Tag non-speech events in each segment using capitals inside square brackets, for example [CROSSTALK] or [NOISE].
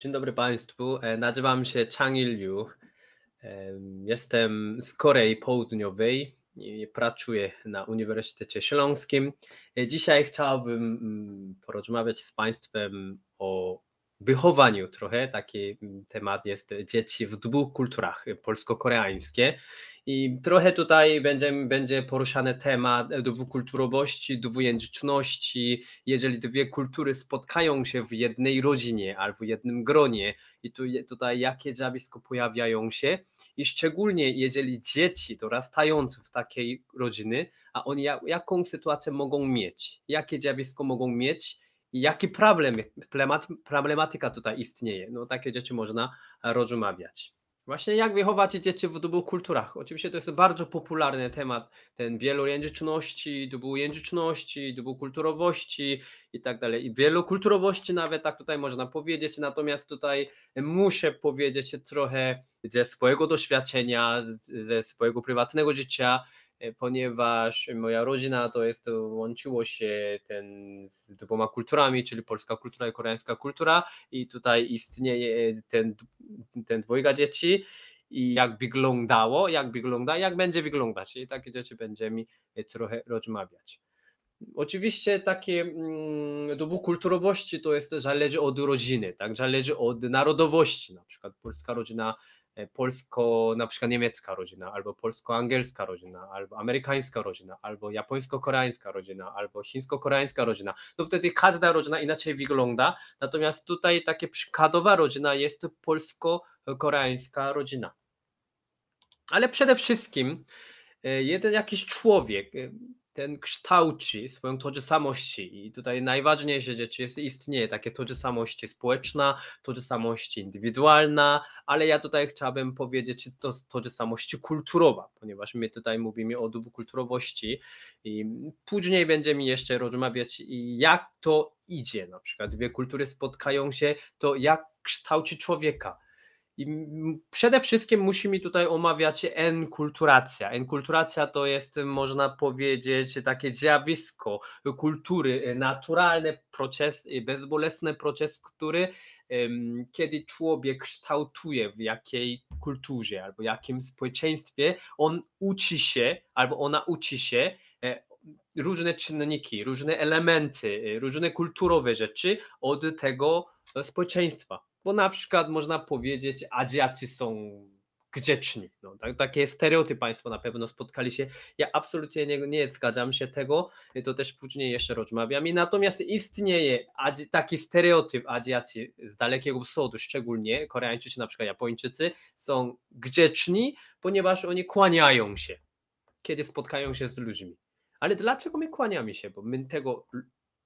Dzień dobry Państwu. E, nazywam się Chang Il-yu. Jestem z Korei Południowej i pracuję na Uniwersytecie Śląskim. E, dzisiaj chciałbym mm, porozmawiać z Państwem o wychowaniu trochę. Taki temat jest dzieci w dwóch kulturach polsko-koreańskie. I trochę tutaj będzie, będzie poruszany temat dwukulturowości, dwujęzyczności. Jeżeli dwie kultury spotkają się w jednej rodzinie albo w jednym gronie, i tu, tutaj jakie zjawiska pojawiają się, i szczególnie jeżeli dzieci dorastające w takiej rodziny, a oni jak, jaką sytuację mogą mieć, jakie zjawisko mogą mieć, i jaki problem, problematyka tutaj istnieje. No takie rzeczy można rozmawiać. Właśnie jak wychować dzieci w dwóch kulturach? Oczywiście to jest bardzo popularny temat, ten wielojęzyczności, dwujęzyczności, dwukulturowości i tak dalej. I wielokulturowości nawet tak tutaj można powiedzieć, natomiast tutaj muszę powiedzieć trochę ze swojego doświadczenia, ze swojego prywatnego życia, ponieważ moja rodzina to jest, łączyło się ten z dwoma kulturami, czyli polska kultura i koreańska kultura i tutaj istnieje ten, ten dwojga dzieci i jak wyglądało, jak wygląda, jak będzie wyglądać. I takie rzeczy będziemy trochę rozmawiać. Oczywiście takie mm, dwukulturowości to jest zależy od rodziny, tak, zależy od narodowości, na przykład polska rodzina E, polsko, na przykład niemiecka rodzina, albo polsko-angielska rodzina, albo amerykańska rodzina, albo japońsko-koreańska rodzina, albo chińsko-koreańska rodzina, no wtedy każda rodzina inaczej wygląda, natomiast tutaj takie przykładowa rodzina jest polsko-koreańska rodzina. Ale przede wszystkim e, jeden jakiś człowiek, e, ten kształci swoją tożsamość i tutaj najważniejsze rzeczy jest istnieje takie tożsamości społeczna, tożsamość indywidualna, ale ja tutaj chciałbym powiedzieć to tożsamość kulturowa, ponieważ my tutaj mówimy o dwukulturowości i później będziemy jeszcze rozmawiać jak to idzie, na przykład dwie kultury spotkają się, to jak kształci człowieka, i przede wszystkim musimy tutaj omawiać enkulturacja. Enkulturacja to jest, można powiedzieć, takie zjawisko kultury, naturalny proces, bezbolesny proces, który kiedy człowiek kształtuje w jakiej kulturze albo jakim społeczeństwie, on uczy się albo ona uczy się e, różne czynniki, różne elementy, różne kulturowe rzeczy od tego społeczeństwa bo na przykład można powiedzieć, Azjacy są grzeczni. No, tak, takie stereotypy Państwo na pewno spotkali się. Ja absolutnie nie, nie zgadzam się tego, to też później jeszcze rozmawiam. I natomiast istnieje taki stereotyp Azjacy z Dalekiego Wschodu, szczególnie Koreańczycy, na przykład Japończycy, są grzeczni, ponieważ oni kłaniają się, kiedy spotkają się z ludźmi. Ale dlaczego my kłaniamy się? Bo my tego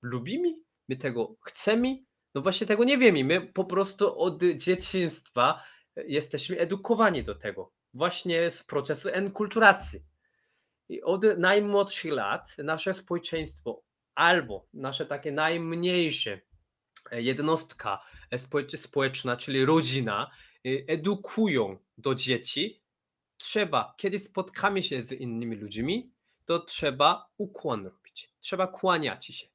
lubimy, my tego chcemy, no właśnie tego nie wiemy. My po prostu od dzieciństwa jesteśmy edukowani do tego. Właśnie z procesu enkulturacji. I od najmłodszych lat nasze społeczeństwo albo nasze takie najmniejsze jednostka społeczna, czyli rodzina, edukują do dzieci. Trzeba, kiedy spotkamy się z innymi ludźmi, to trzeba ukłon robić. Trzeba kłaniać się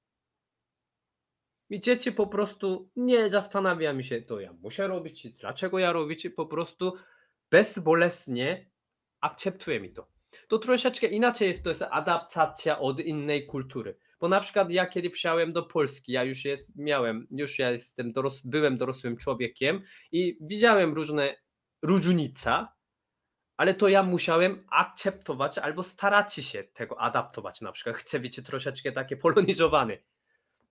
i dzieci po prostu nie zastanawiam się, to ja muszę robić, dlaczego ja robić, po prostu bezbolesnie akceptuje mi to. To troszeczkę inaczej jest, to jest adaptacja od innej kultury. Bo na przykład ja kiedy przyjechałem do Polski, ja już jest, miałem, już ja jestem doros, byłem dorosłym człowiekiem i widziałem różne różnice, ale to ja musiałem akceptować albo starać się tego adaptować. Na przykład chcę być troszeczkę takie polonizowany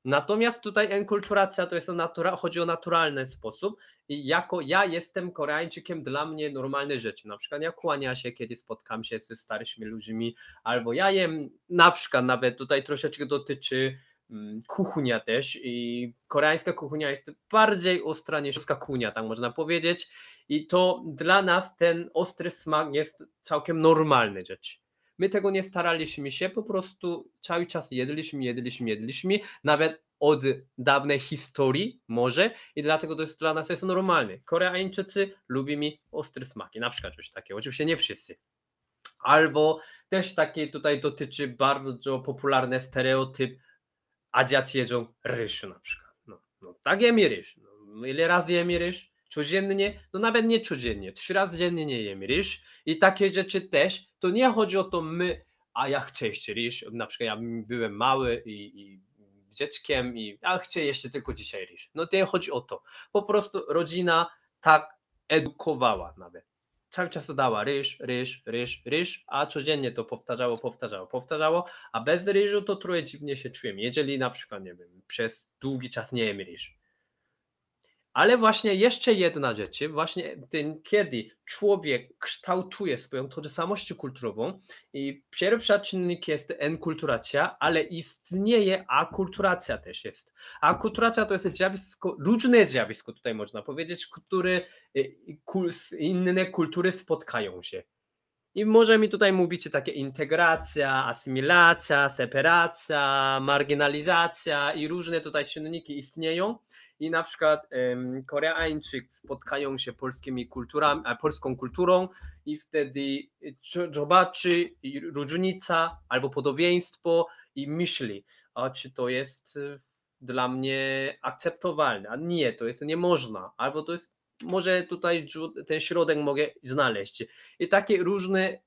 Natomiast tutaj enkulturacja to jest natura, chodzi o naturalny sposób i jako ja jestem Koreańczykiem, dla mnie normalne rzeczy. Na przykład ja kłania się, kiedy spotkam się ze starszymi ludźmi, albo ja jem, na przykład nawet tutaj troszeczkę dotyczy mm, kuchnia też i koreańska kuchnia jest bardziej ostra niż polska kuchnia, tak można powiedzieć i to dla nas ten ostry smak jest całkiem normalny rzecz. My tego nie staraliśmy się, po prostu cały czas jedliśmy, jedliśmy, jedliśmy, nawet od dawnej historii może i dlatego to jest dla nas jest normalne. Koreańczycy lubimy ostre smaki, na przykład coś takiego, oczywiście nie wszyscy. Albo też takie tutaj dotyczy bardzo popularny stereotyp Azjaci jedzą ryż na przykład. No, no tak jemy ryż. No ile razy jemy ryż? Codziennie? No nawet nie codziennie, trzy razy dziennie nie jemy ryż i takie rzeczy też, to nie chodzi o to my, a ja chcę jeść ryż, na przykład ja byłem mały i, i dzieckiem i ja chcę jeszcze tylko dzisiaj ryż. No nie chodzi o to. Po prostu rodzina tak edukowała nawet. Cały czas dała ryż, ryż, ryż, ryż, a codziennie to powtarzało, powtarzało, powtarzało, a bez ryżu to trochę dziwnie się czujemy. Jeżeli na przykład, nie wiem, przez długi czas nie jemy ryż, ale właśnie jeszcze jedna rzecz, właśnie ten, kiedy człowiek kształtuje swoją tożsamość kulturową i pierwsza czynnik jest enkulturacja, ale istnieje akulturacja też jest. Akulturacja to jest zjawisko, różne zjawisko tutaj można powiedzieć, które y, inne kultury spotkają się. I może mi tutaj mówicie takie integracja, asymilacja, separacja, marginalizacja i różne tutaj czynniki istnieją i na przykład um, Koreańczyk spotkają się polskimi kulturami, polską kulturą i wtedy zobaczy różnica albo podobieństwo i myśli, a czy to jest e, dla mnie akceptowalne, a nie, to jest nie można, albo to jest może tutaj ten środek mogę znaleźć. I takie różne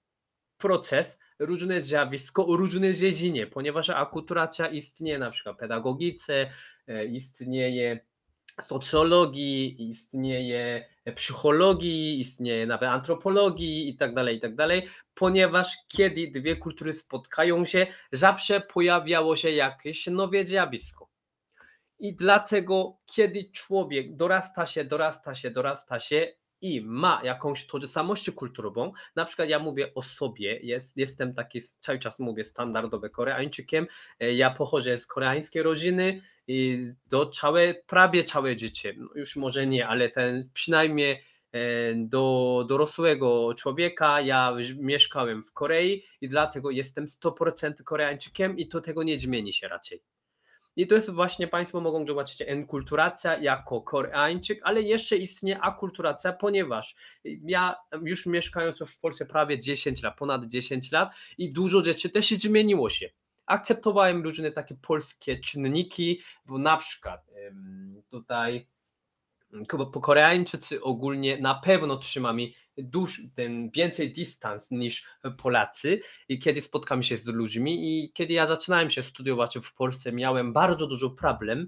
proces, różne zjawisko o różnej dziedzinie, ponieważ akulturacja istnieje na przykład w pedagogice, e, istnieje socjologii, istnieje psychologii, istnieje nawet antropologii i tak dalej, i tak dalej, ponieważ kiedy dwie kultury spotkają się, zawsze pojawiało się jakieś nowe zjawisko. I dlatego, kiedy człowiek dorasta się, dorasta się, dorasta się, i ma jakąś tożsamość kulturową, na przykład ja mówię o sobie, jest, jestem taki, cały czas mówię standardowy Koreańczykiem, e, ja pochodzę z koreańskiej rodziny i do całe, prawie całe życie, no już może nie, ale ten przynajmniej e, do dorosłego człowieka. Ja mieszkałem w Korei i dlatego jestem 100% Koreańczykiem i to tego nie zmieni się raczej. I to jest właśnie, Państwo mogą zobaczyć enkulturacja jako Koreańczyk, ale jeszcze istnieje akulturacja, ponieważ ja już mieszkając w Polsce prawie 10 lat, ponad 10 lat i dużo rzeczy też zmieniło się. Akceptowałem różne takie polskie czynniki, bo na przykład tutaj Koreańczycy ogólnie na pewno trzymamy duż, ten więcej dystans niż Polacy i kiedy spotkam się z ludźmi i kiedy ja zaczynałem się studiować w Polsce miałem bardzo dużo problem,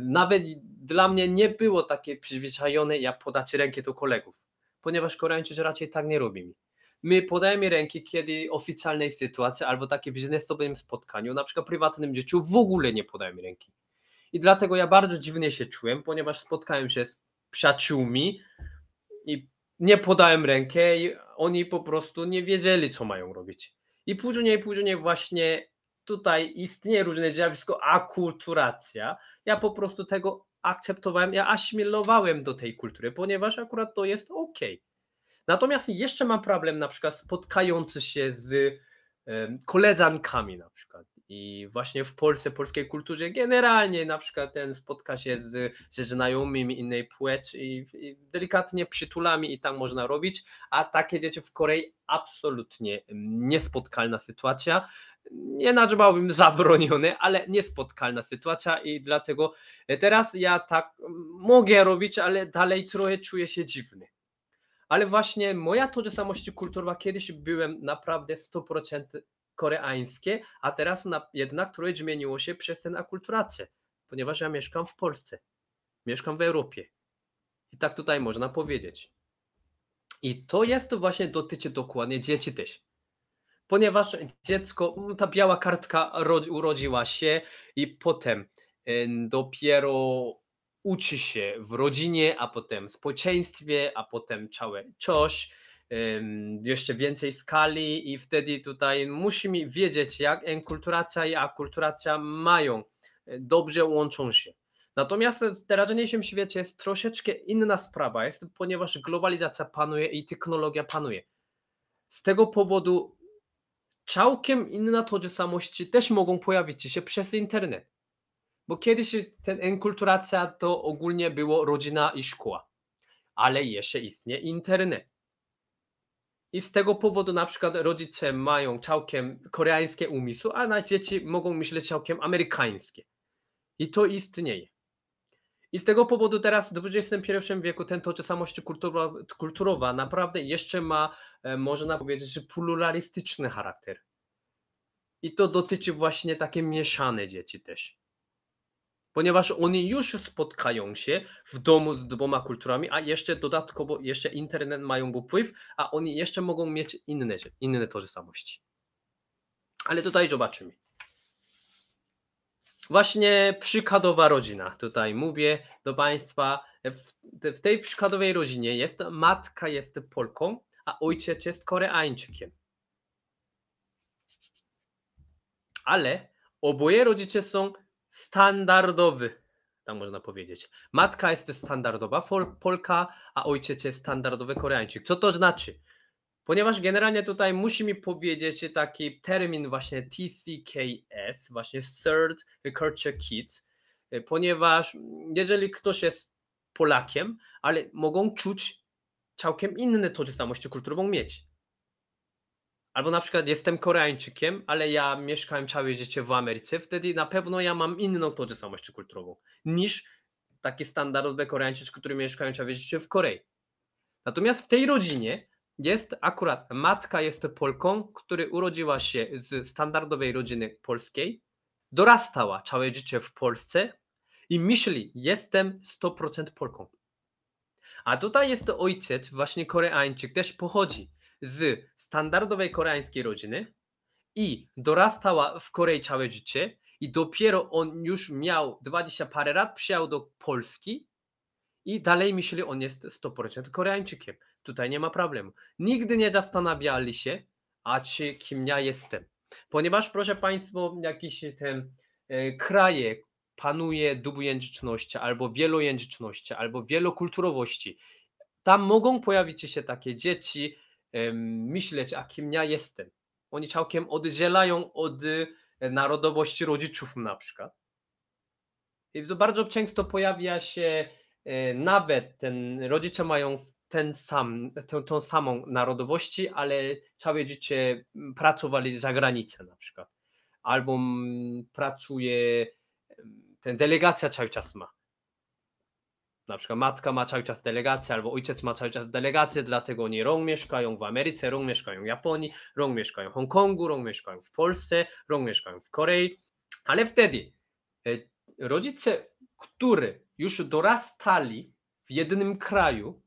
nawet dla mnie nie było takie przyzwyczajone jak podać rękę do kolegów, ponieważ Koreańczycy raczej tak nie robimy. My podajemy ręki, kiedy oficjalnej sytuacji albo takim biznesowym spotkaniu, na przykład prywatnym życiu w ogóle nie podajemy ręki. I dlatego ja bardzo dziwnie się czułem, ponieważ spotkałem się z przyjaciółmi i nie podałem rękę i oni po prostu nie wiedzieli, co mają robić. I później, później właśnie tutaj istnieje różne zjawisko akulturacja. Ja po prostu tego akceptowałem, ja asymilowałem do tej kultury, ponieważ akurat to jest ok. Natomiast jeszcze mam problem na przykład spotkający się z koleżankami na przykład. I właśnie w Polsce, polskiej kulturze generalnie na przykład ten spotka się z, ze znajomymi innej płci i, i, delikatnie przytulami i tam można robić, a takie dzieci w Korei absolutnie niespotkalna sytuacja. Nie nazwałbym zabronione, ale niespotkalna sytuacja i dlatego teraz ja tak mogę robić, ale dalej trochę czuję się dziwny. Ale właśnie moja tożsamość kulturowa kiedyś byłem naprawdę 100% koreańskie, a teraz na, jednak które zmieniło się przez tę akulturację, ponieważ ja mieszkam w Polsce, mieszkam w Europie. I tak tutaj można powiedzieć. I to jest to właśnie dotyczy dokładnie dzieci też. Ponieważ dziecko, mm, ta biała kartka urodziła się i potem dopiero uczy się w rodzinie, a potem społeczeństwie, a potem całe coś jeszcze więcej skali i wtedy tutaj musimy wiedzieć, jak enkulturacja i akulturacja mają, e, dobrze łączą się. Natomiast w teraźniejszym świecie jest troszeczkę inna sprawa, jest, ponieważ globalizacja panuje i technologia panuje. Z tego powodu całkiem inne tożsamości też mogą pojawić się przez internet. Bo kiedyś ten enkulturacja to ogólnie było rodzina i szkoła, ale jeszcze istnieje internet. I z tego powodu na przykład rodzice mają całkiem koreańskie umysły, a na dzieci mogą myśleć całkiem amerykańskie. I to istnieje. I z tego powodu teraz w XXI wieku ten tożsamość kulturowa, kulturowa naprawdę jeszcze ma, e, można powiedzieć, pluralistyczny charakter. I to dotyczy właśnie takie mieszane dzieci też. Ponieważ oni już spotkają się w domu z dwoma kulturami, a jeszcze dodatkowo jeszcze internet mają wpływ, a oni jeszcze mogą mieć inne, inne tożsamości. Ale tutaj zobaczymy. Właśnie przykładowa rodzina. Tutaj mówię do Państwa, w tej przykładowej rodzinie jest matka jest Polką, a ojciec jest Koreańczykiem. Ale oboje rodzice są standardowy, tak można powiedzieć. Matka jest standardowa Polka, a ojciec jest standardowy Koreańczyk. Co to znaczy? Ponieważ generalnie tutaj musi mi powiedzieć taki termin właśnie TCKS, właśnie Third Culture Kit, ponieważ jeżeli ktoś jest Polakiem, ale mogą czuć całkiem inne tożsamości kulturową mieć. Albo na przykład jestem Koreańczykiem, ale ja mieszkałem całe życie w Ameryce, wtedy na pewno ja mam inną tożsamość kulturową niż taki standardowy Koreańczyk, który mieszkają całe życie w Korei. Natomiast w tej rodzinie jest akurat matka jest Polką, która urodziła się z standardowej rodziny polskiej, dorastała całe życie w Polsce i myśli, jestem 100% Polką. A tutaj jest ojciec, właśnie Koreańczyk, też pochodzi z standardowej koreańskiej rodziny i dorastała w Korei całe życie i dopiero on już miał 20 parę lat, przyjechał do Polski i dalej myśli, on jest 100% Koreańczykiem. Tutaj nie ma problemu. Nigdy nie zastanawiali się, a czy kim ja jestem. Ponieważ, proszę Państwa, jakieś ten e, kraje panuje dwujęzyczność, albo wielojęzyczność, albo wielokulturowości. Tam mogą pojawić się takie dzieci, myśleć, a kim ja jestem. Oni całkiem oddzielają od e, narodowości rodziców na przykład. I to bardzo często pojawia się e, nawet ten rodzice mają ten sam, tę, tą samą narodowości, ale całe życie pracowali za granicę na przykład. Albo pracuje, ten delegacja cały czas ma. Na przykład matka ma cały czas delegację, albo ojciec ma cały czas delegację, dlatego oni rąk mieszkają w Ameryce, rąk mieszkają w Japonii, rąk mieszkają w Hongkongu, rąk mieszkają w Polsce, rąk mieszkają w Korei. Ale wtedy e, rodzice, którzy już dorastali w jednym kraju,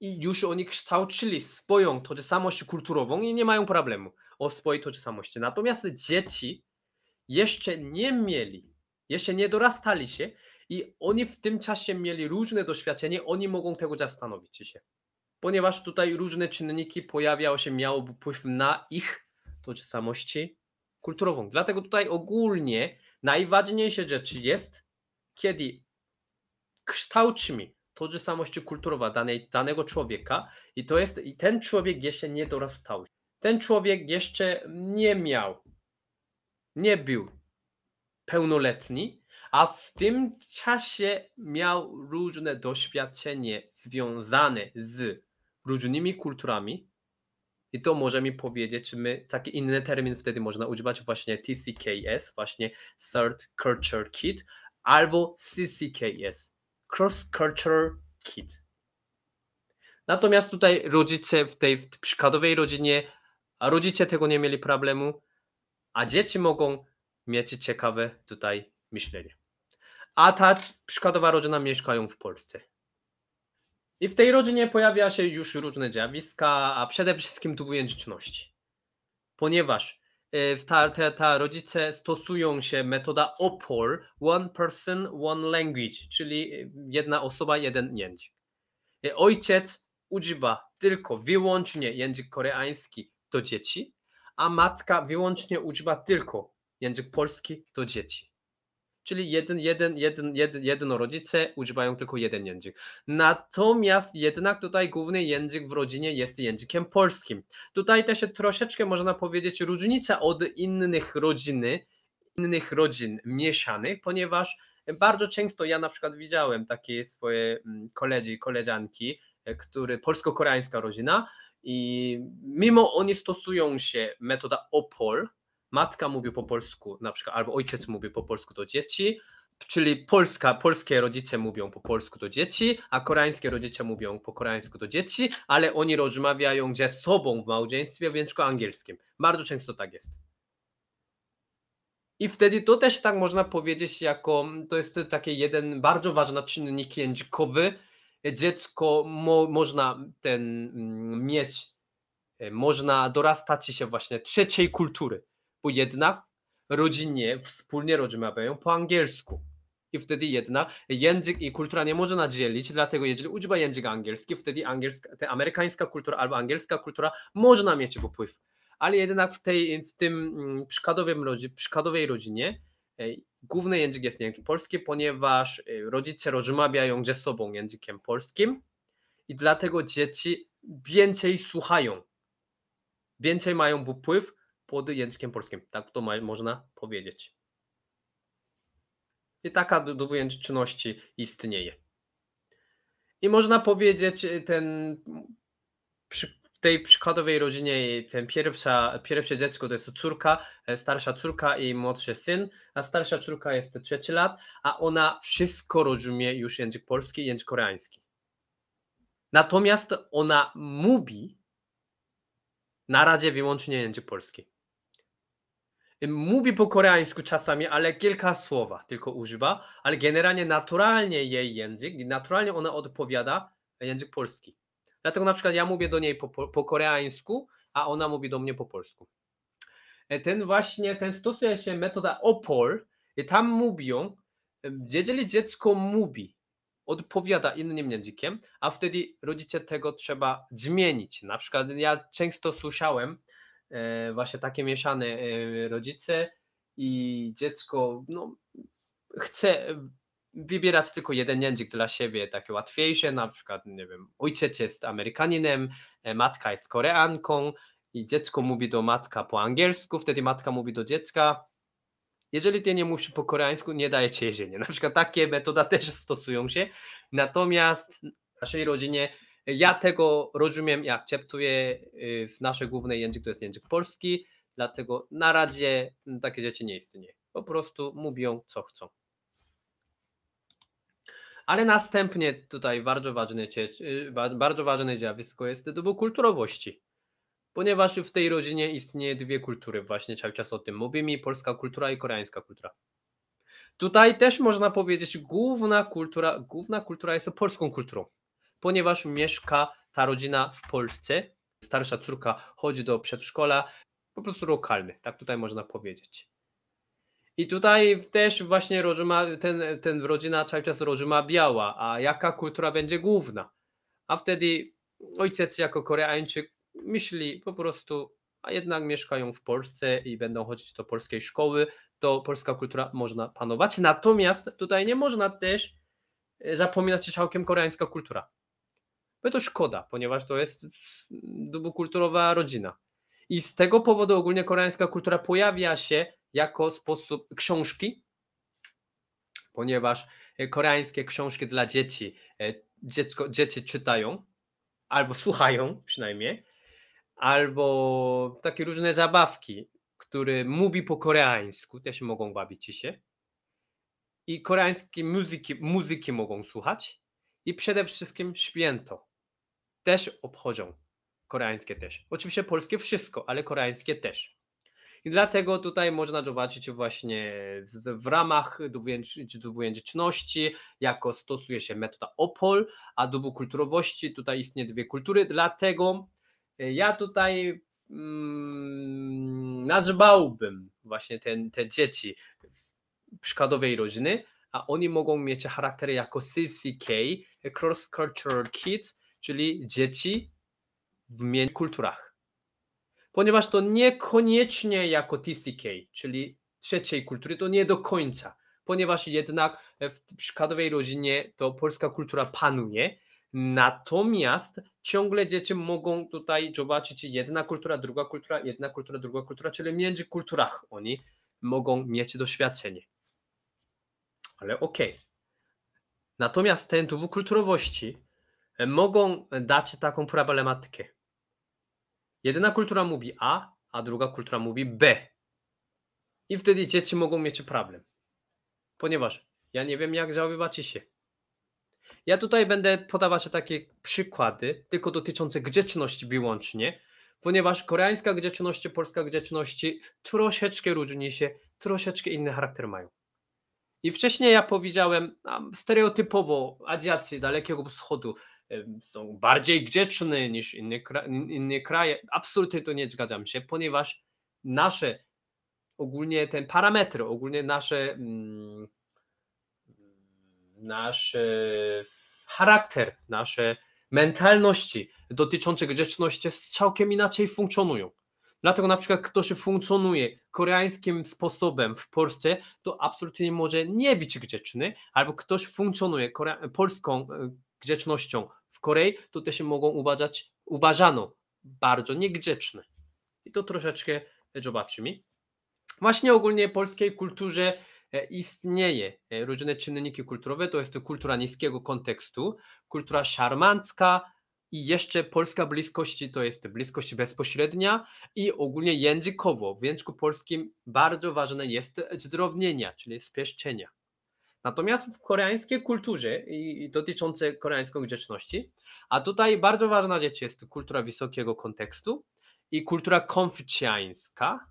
i już oni kształcili swoją tożsamość kulturową i nie mają problemu o swojej tożsamości. Natomiast dzieci jeszcze nie mieli, jeszcze nie dorastali się i oni w tym czasie mieli różne doświadczenie, oni mogą tego zastanowić się. Ponieważ tutaj różne czynniki pojawiały się, miało wpływ na ich tożsamości kulturową. Dlatego tutaj ogólnie najważniejsze rzeczy jest, kiedy kształcimy tożsamość kulturowa danej, danego człowieka i to jest, i ten człowiek jeszcze nie dorastał. Ten człowiek jeszcze nie miał, nie był pełnoletni, a w tym czasie miał różne doświadczenie związane z różnymi kulturami. I to może mi powiedzieć, czy my taki inny termin wtedy można używać właśnie TCKS, właśnie Third Culture Kit, albo CCKS, cross-cultural kid. Natomiast tutaj rodzice w tej w przykładowej rodzinie, a rodzice tego nie mieli problemu, a dzieci mogą mieć ciekawe tutaj myślenie. A ta przykładowa rodzina mieszkają w Polsce. I w tej rodzinie pojawia się już różne zjawiska, a przede wszystkim dwujęzyczności. Ponieważ Y, ta, ta, ta rodzice stosują się metoda OPOR, one person, one language, czyli jedna osoba, jeden język. Y, ojciec używa tylko wyłącznie język koreański do dzieci, a matka wyłącznie używa tylko język polski do dzieci. Czyli jeden, jeden, jeden, jeden, jedno rodzice używają tylko jeden język. Natomiast jednak tutaj główny język w rodzinie jest językiem polskim. Tutaj też troszeczkę można powiedzieć różnica od innych rodziny, innych rodzin mieszanych, ponieważ bardzo często ja na przykład widziałem takie swoje mm, koledzy, koleżanki, e, które polsko-koreańska rodzina i mimo oni stosują się metoda OPOL, matka mówi po polsku, na przykład, albo ojciec mówi po polsku do dzieci, czyli Polska, polskie rodzice mówią po polsku do dzieci, a koreańskie rodzice mówią po koreańsku do dzieci, ale oni rozmawiają ze sobą w małżeństwie w języku angielskim. Bardzo często tak jest. I wtedy to też tak można powiedzieć, jako to jest taki jeden bardzo ważny czynnik językowy. Dziecko mo, można ten mm, mieć, e, można dorastać się właśnie trzeciej kultury, bo jednak rodzinie wspólnie rozmawiają po angielsku. I wtedy jednak język i kultura nie można dzielić, dlatego jeżeli używa języka angielski, wtedy angielska, ta amerykańska kultura albo angielska kultura można mieć wpływ ale jednak w, tej, w tym mm, przykładowym, przykładowej rodzinie e, główny język jest język polski, ponieważ e, rodzice rozmawiają ze sobą językiem polskim i dlatego dzieci więcej słuchają, więcej mają wpływ pod językiem polskim. Tak to ma, można powiedzieć. I taka dwujęzyczność istnieje. I można powiedzieć, e, ten przy, tej przykładowej rodzinie ten pierwsza, pierwsze dziecko to jest córka, e, starsza córka i młodszy syn, a starsza córka jest trzeci lat, a ona wszystko rozumie już język polski język koreański. Natomiast ona mówi na razie wyłącznie język polski. Mówi po koreańsku czasami, ale kilka słowa tylko używa, ale generalnie naturalnie jej język, naturalnie ona odpowiada język polski. Dlatego na przykład ja mówię do niej po, po, koreańsku, a ona mówi do mnie po polsku. E, ten właśnie, ten stosuje się metoda OPOL i tam mówią, jeżeli dziecko mówi, odpowiada innym językiem, a wtedy rodzice tego trzeba zmienić. Na przykład ja często słyszałem e, właśnie takie mieszane e, rodzice i dziecko no, chce wybierać tylko jeden język dla siebie, takie łatwiejsze, na przykład, nie wiem, ojciec jest Amerykaninem, e, matka jest Koreanką i dziecko mówi do matka po angielsku, wtedy matka mówi do dziecka, jeżeli ty nie mówisz po koreańsku, nie daje ci jedzenia. [LAUGHS] Na przykład takie metody też stosują się, natomiast w naszej rodzinie ja tego rozumiem i akceptuję y, w naszej głównej język, to jest język polski, dlatego na razie takie dzieci nie istnieje. Po prostu mówią co chcą. Ale następnie tutaj bardzo ważne, y, bardzo ważne zjawisko jest dwukulturowości. Ponieważ w tej rodzinie istnieje dwie kultury, właśnie cały czas o tym mówimy, polska kultura i koreańska kultura. Tutaj też można powiedzieć, główna kultura, główna kultura jest polską kulturą, ponieważ mieszka ta rodzina w Polsce, starsza córka chodzi do przedszkola, po prostu lokalny, tak tutaj można powiedzieć. I tutaj też właśnie ten, ten rodzina cały czas biała, a jaka kultura będzie główna. A wtedy ojciec jako Koreańczyk myśli po prostu, a jednak mieszkają w Polsce i będą chodzić do polskiej szkoły, to polska kultura można panować. Natomiast tutaj nie można też e, zapominać się całkiem koreańska kultura. Bo to szkoda, ponieważ to jest dwukulturowa rodzina. I z tego powodu ogólnie koreańska kultura pojawia się jako sposób książki, ponieważ e, koreańskie książki dla dzieci e, dziecko, dzieci czytają albo słuchają przynajmniej, albo takie różne zabawki, które mówi po koreańsku, też mogą bawić się. I koreańskie muzyki, muzyki mogą słuchać. I przede wszystkim święto też obchodzą. Koreańskie też. Oczywiście polskie wszystko, ale koreańskie też. I dlatego tutaj można zobaczyć właśnie w ramach dwujęzyczności, jako stosuje się metoda OPOL, a dwukulturowości tutaj istnieje dwie kultury, dlatego e, ja tutaj mm, nazwałbym właśnie ten, te dzieci przykładowej rodziny, a oni mogą mieć charakter jako CCK, Cross Cultural Kids, czyli dzieci w międzykulturach ponieważ to niekoniecznie jako TCK, czyli trzeciej kultury, to nie do końca, ponieważ jednak w przykładowej rodzinie to polska kultura panuje, natomiast ciągle dzieci mogą tutaj zobaczyć jedna kultura, druga kultura, jedna kultura, druga kultura, czyli między kulturach oni mogą mieć doświadczenie. Ale okej. Okay. Natomiast te dwukulturowości mogą dać taką problematykę Jedna kultura mówi A, a druga kultura mówi B. I wtedy dzieci mogą mieć problem. Ponieważ Ja nie wiem, jak zachowywacie się. Ja tutaj będę podawać takie przykłady, tylko dotyczące grzeczności wyłącznie, ponieważ koreańska grzeczność polska grzeczność troszeczkę różni się, troszeczkę inny charakter mają. I wcześniej ja powiedziałem, stereotypowo Azjacy Dalekiego Wschodu są bardziej grzeczni niż inne, inne kraje. Absolutnie to nie zgadzam się, ponieważ nasze ogólnie ten parametr, ogólnie nasze mm, nasz charakter, nasze mentalności dotyczące grzeczności całkiem inaczej funkcjonują. Dlatego na przykład ktoś funkcjonuje koreańskim sposobem w Polsce, to absolutnie może nie być grzeczny, albo ktoś funkcjonuje polską e, grzecznością w Korei, to też mogą uważać, uważano bardzo niegrzeczne. I to troszeczkę zobaczymy. Właśnie ogólnie w polskiej kulturze e, istnieje e, różne czynniki kulturowe, to jest kultura niskiego kontekstu, kultura szarmancka, i jeszcze polska bliskość to jest bliskość bezpośrednia i ogólnie językowo w języku polskim bardzo ważne jest zdrownienia, czyli spieszczenia. Natomiast w koreańskiej kulturze i dotyczące koreańskiej grzeczności, a tutaj bardzo ważna rzecz jest kultura wysokiego kontekstu i kultura konfucjańska.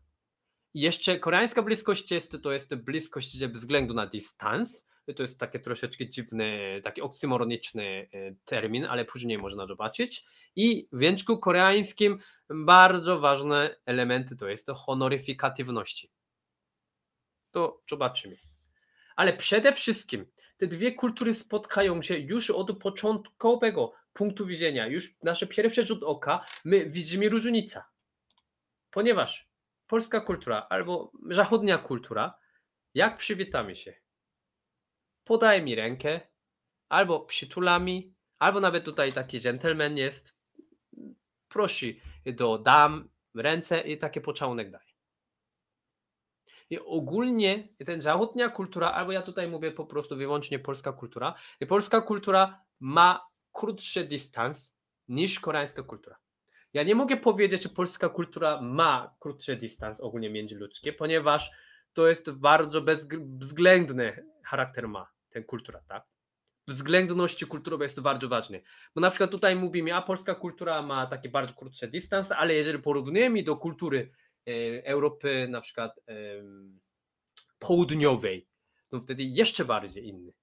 Jeszcze koreańska bliskość jest, to jest bliskość ze względu na dystans, to jest takie troszeczkę dziwny, taki oksymoroniczny e, termin, ale później można zobaczyć. I w języku koreańskim bardzo ważne elementy to jest honoryfikatywności. To zobaczymy. Ale przede wszystkim te dwie kultury spotkają się już od początkowego punktu widzenia, już nasze pierwszy rzut oka, my widzimy różnicę. Ponieważ polska kultura albo zachodnia kultura, jak przywitamy się? Podaj mi rękę, albo przytula mi, albo nawet tutaj taki gentleman jest, prosi do dam ręce i takie pocałunek daje. I ogólnie ten zachodnia kultura, albo ja tutaj mówię po prostu wyłącznie polska kultura, polska kultura ma krótszy dystans niż koreańska kultura. Ja nie mogę powiedzieć, że polska kultura ma krótszy dystans ogólnie międzyludzkie, ponieważ to jest bardzo bezwzględny charakter ma ten kultura, tak? Względności kulturowej jest to bardzo ważne. Bo na przykład tutaj mówimy, a polska kultura ma taki bardzo krótszy dystans, ale jeżeli porównujemy do kultury Europy na przykład e, południowej, to wtedy jeszcze bardziej inny.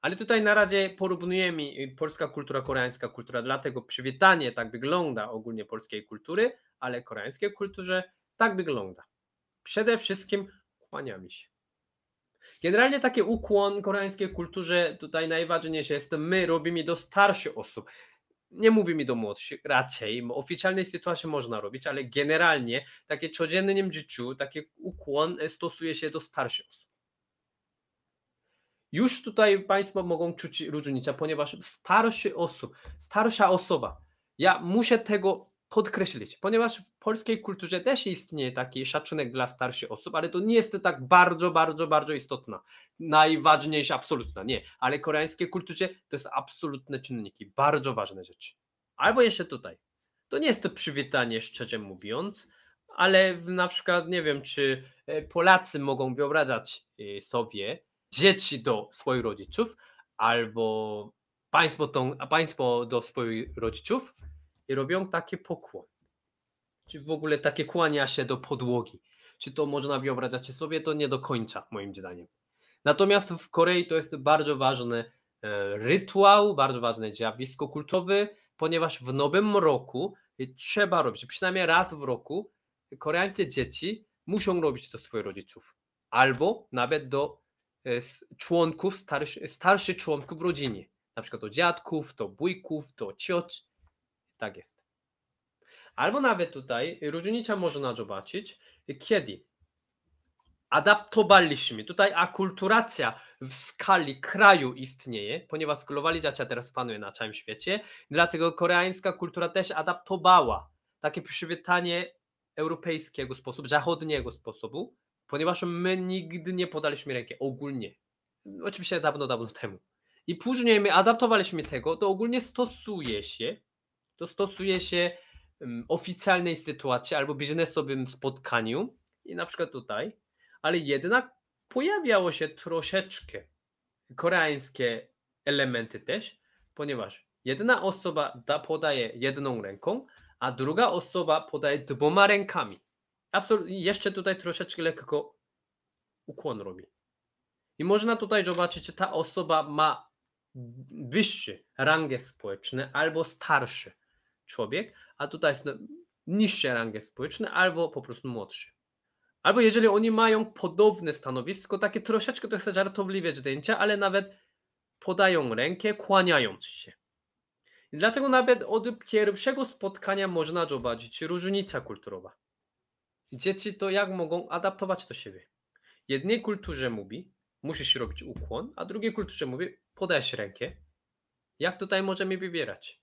Ale tutaj na razie porównujemy polska kultura, koreańska kultura, dlatego przywitanie tak wygląda ogólnie polskiej kultury, ale koreańskiej kulturze tak wygląda. Przede wszystkim kłaniamy się. Generalnie taki ukłon koreańskiej kulturze tutaj najważniejsze jest, my robimy do starszych osób. Nie mówimy do młodszych, raczej, oficjalnej sytuacji można robić, ale generalnie takie codziennym życiu, taki ukłon stosuje się do starszych osób. Już tutaj Państwo mogą czuć różnicę, ponieważ starszy osób, starsza osoba, ja muszę tego podkreślić, ponieważ w polskiej kulturze też istnieje taki szacunek dla starszych osób, ale to nie jest tak bardzo, bardzo, bardzo istotna, najważniejsza, absolutna, nie, ale koreańskiej kulturze to jest absolutne czynniki, bardzo ważne rzeczy. Albo jeszcze tutaj, to nie jest to przywitanie, szczerze mówiąc, ale na przykład nie wiem, czy e, Polacy mogą wyobrażać e, sobie dzieci do swoich rodziców, albo państwo, tą, państwo do swoich rodziców, i robią takie pokłon. Czy w ogóle takie kłania się do podłogi. Czy to można wyobrażać sobie? To nie do końca, moim zdaniem. Natomiast w Korei to jest bardzo ważny e, rytuał, bardzo ważne zjawisko kulturowe, ponieważ w nowym roku trzeba robić, przynajmniej raz w roku, koreańskie dzieci muszą robić do swoich rodziców. Albo nawet do e, członków, starszych, starszych członków w rodzinie. Na przykład do dziadków, do wujków, do cioć tak jest. Albo nawet tutaj różnica można zobaczyć, kiedy adaptowaliśmy. Tutaj akulturacja w skali kraju istnieje, ponieważ globalizacja teraz panuje na całym świecie, dlatego koreańska kultura też adaptowała takie przywitanie europejskiego sposobu, zachodniego sposobu, ponieważ my nigdy nie podaliśmy ręki ogólnie. Oczywiście dawno, dawno temu. I później my adaptowaliśmy tego, to ogólnie stosuje się to stosuje się oficjalnej sytuacji albo biznesowym spotkaniu i na przykład tutaj, ale jednak pojawiało się troszeczkę koreańskie elementy też, ponieważ jedna osoba da, podaje jedną ręką, a druga osoba podaje dwoma rękami. Absolutnie, jeszcze tutaj troszeczkę lekko ukłon robi. I można tutaj zobaczyć, że ta osoba ma wyższy rangę społeczne albo starszy człowiek, a tutaj jest niższe rangę społeczne albo po prostu młodszy. Albo jeżeli oni mają podobne stanowisko, takie troszeczkę to jest żartobliwe zdjęcia, ale nawet podają rękę, kłaniając się. I dlatego nawet od pierwszego spotkania można zobaczyć różnica kulturowa. Dzieci to jak mogą adaptować do siebie. Jednej kulturze mówi, musisz robić ukłon, a drugiej kulturze mówi, podajesz rękę. Jak tutaj możemy wybierać?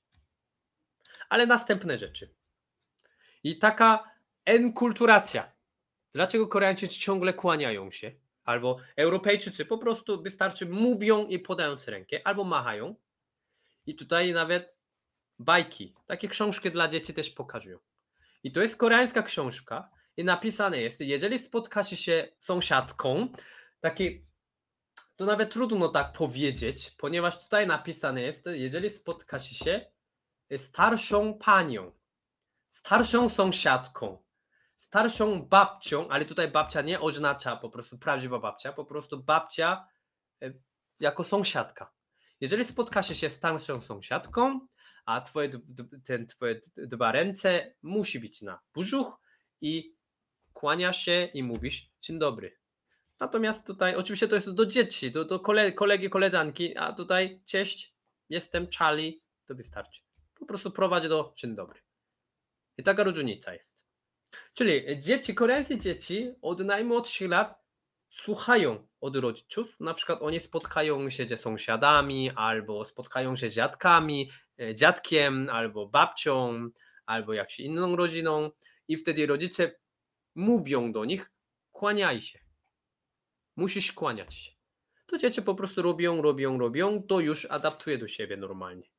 Ale następne rzeczy. I taka enkulturacja. Dlaczego Koreańczycy ciągle kłaniają się? Albo Europejczycy po prostu wystarczy mówią i podając rękę, albo machają. I tutaj nawet bajki, takie książki dla dzieci też pokazują. I to jest koreańska książka i napisane jest, jeżeli spotkacie się z sąsiadką, taki, to nawet trudno tak powiedzieć, ponieważ tutaj napisane jest, jeżeli spotkacie się starszą panią, starszą sąsiadką, starszą babcią, ale tutaj babcia nie oznacza po prostu prawdziwa babcia, po prostu babcia e, jako sąsiadka. Jeżeli spotkacie się z starszą sąsiadką, a twoje, ten, twoje dwa ręce musi być na brzuch i kłania się i mówisz dzień dobry. Natomiast tutaj, oczywiście to jest do dzieci, do, do kolegi, koleżanki, a tutaj cześć, jestem Charlie, to wystarczy. Po prostu prowadź do dzień dobry. I taka różnica jest. Czyli dzieci, koreańskie dzieci od najmłodszych lat słuchają od rodziców. Na przykład oni spotkają się ze sąsiadami, albo spotkają się z dziadkami, e, dziadkiem, albo babcią, albo jakąś inną rodziną, i wtedy rodzice mówią do nich: kłaniaj się. Musisz kłaniać się. To dzieci po prostu robią, robią, robią, to już adaptuje do siebie normalnie.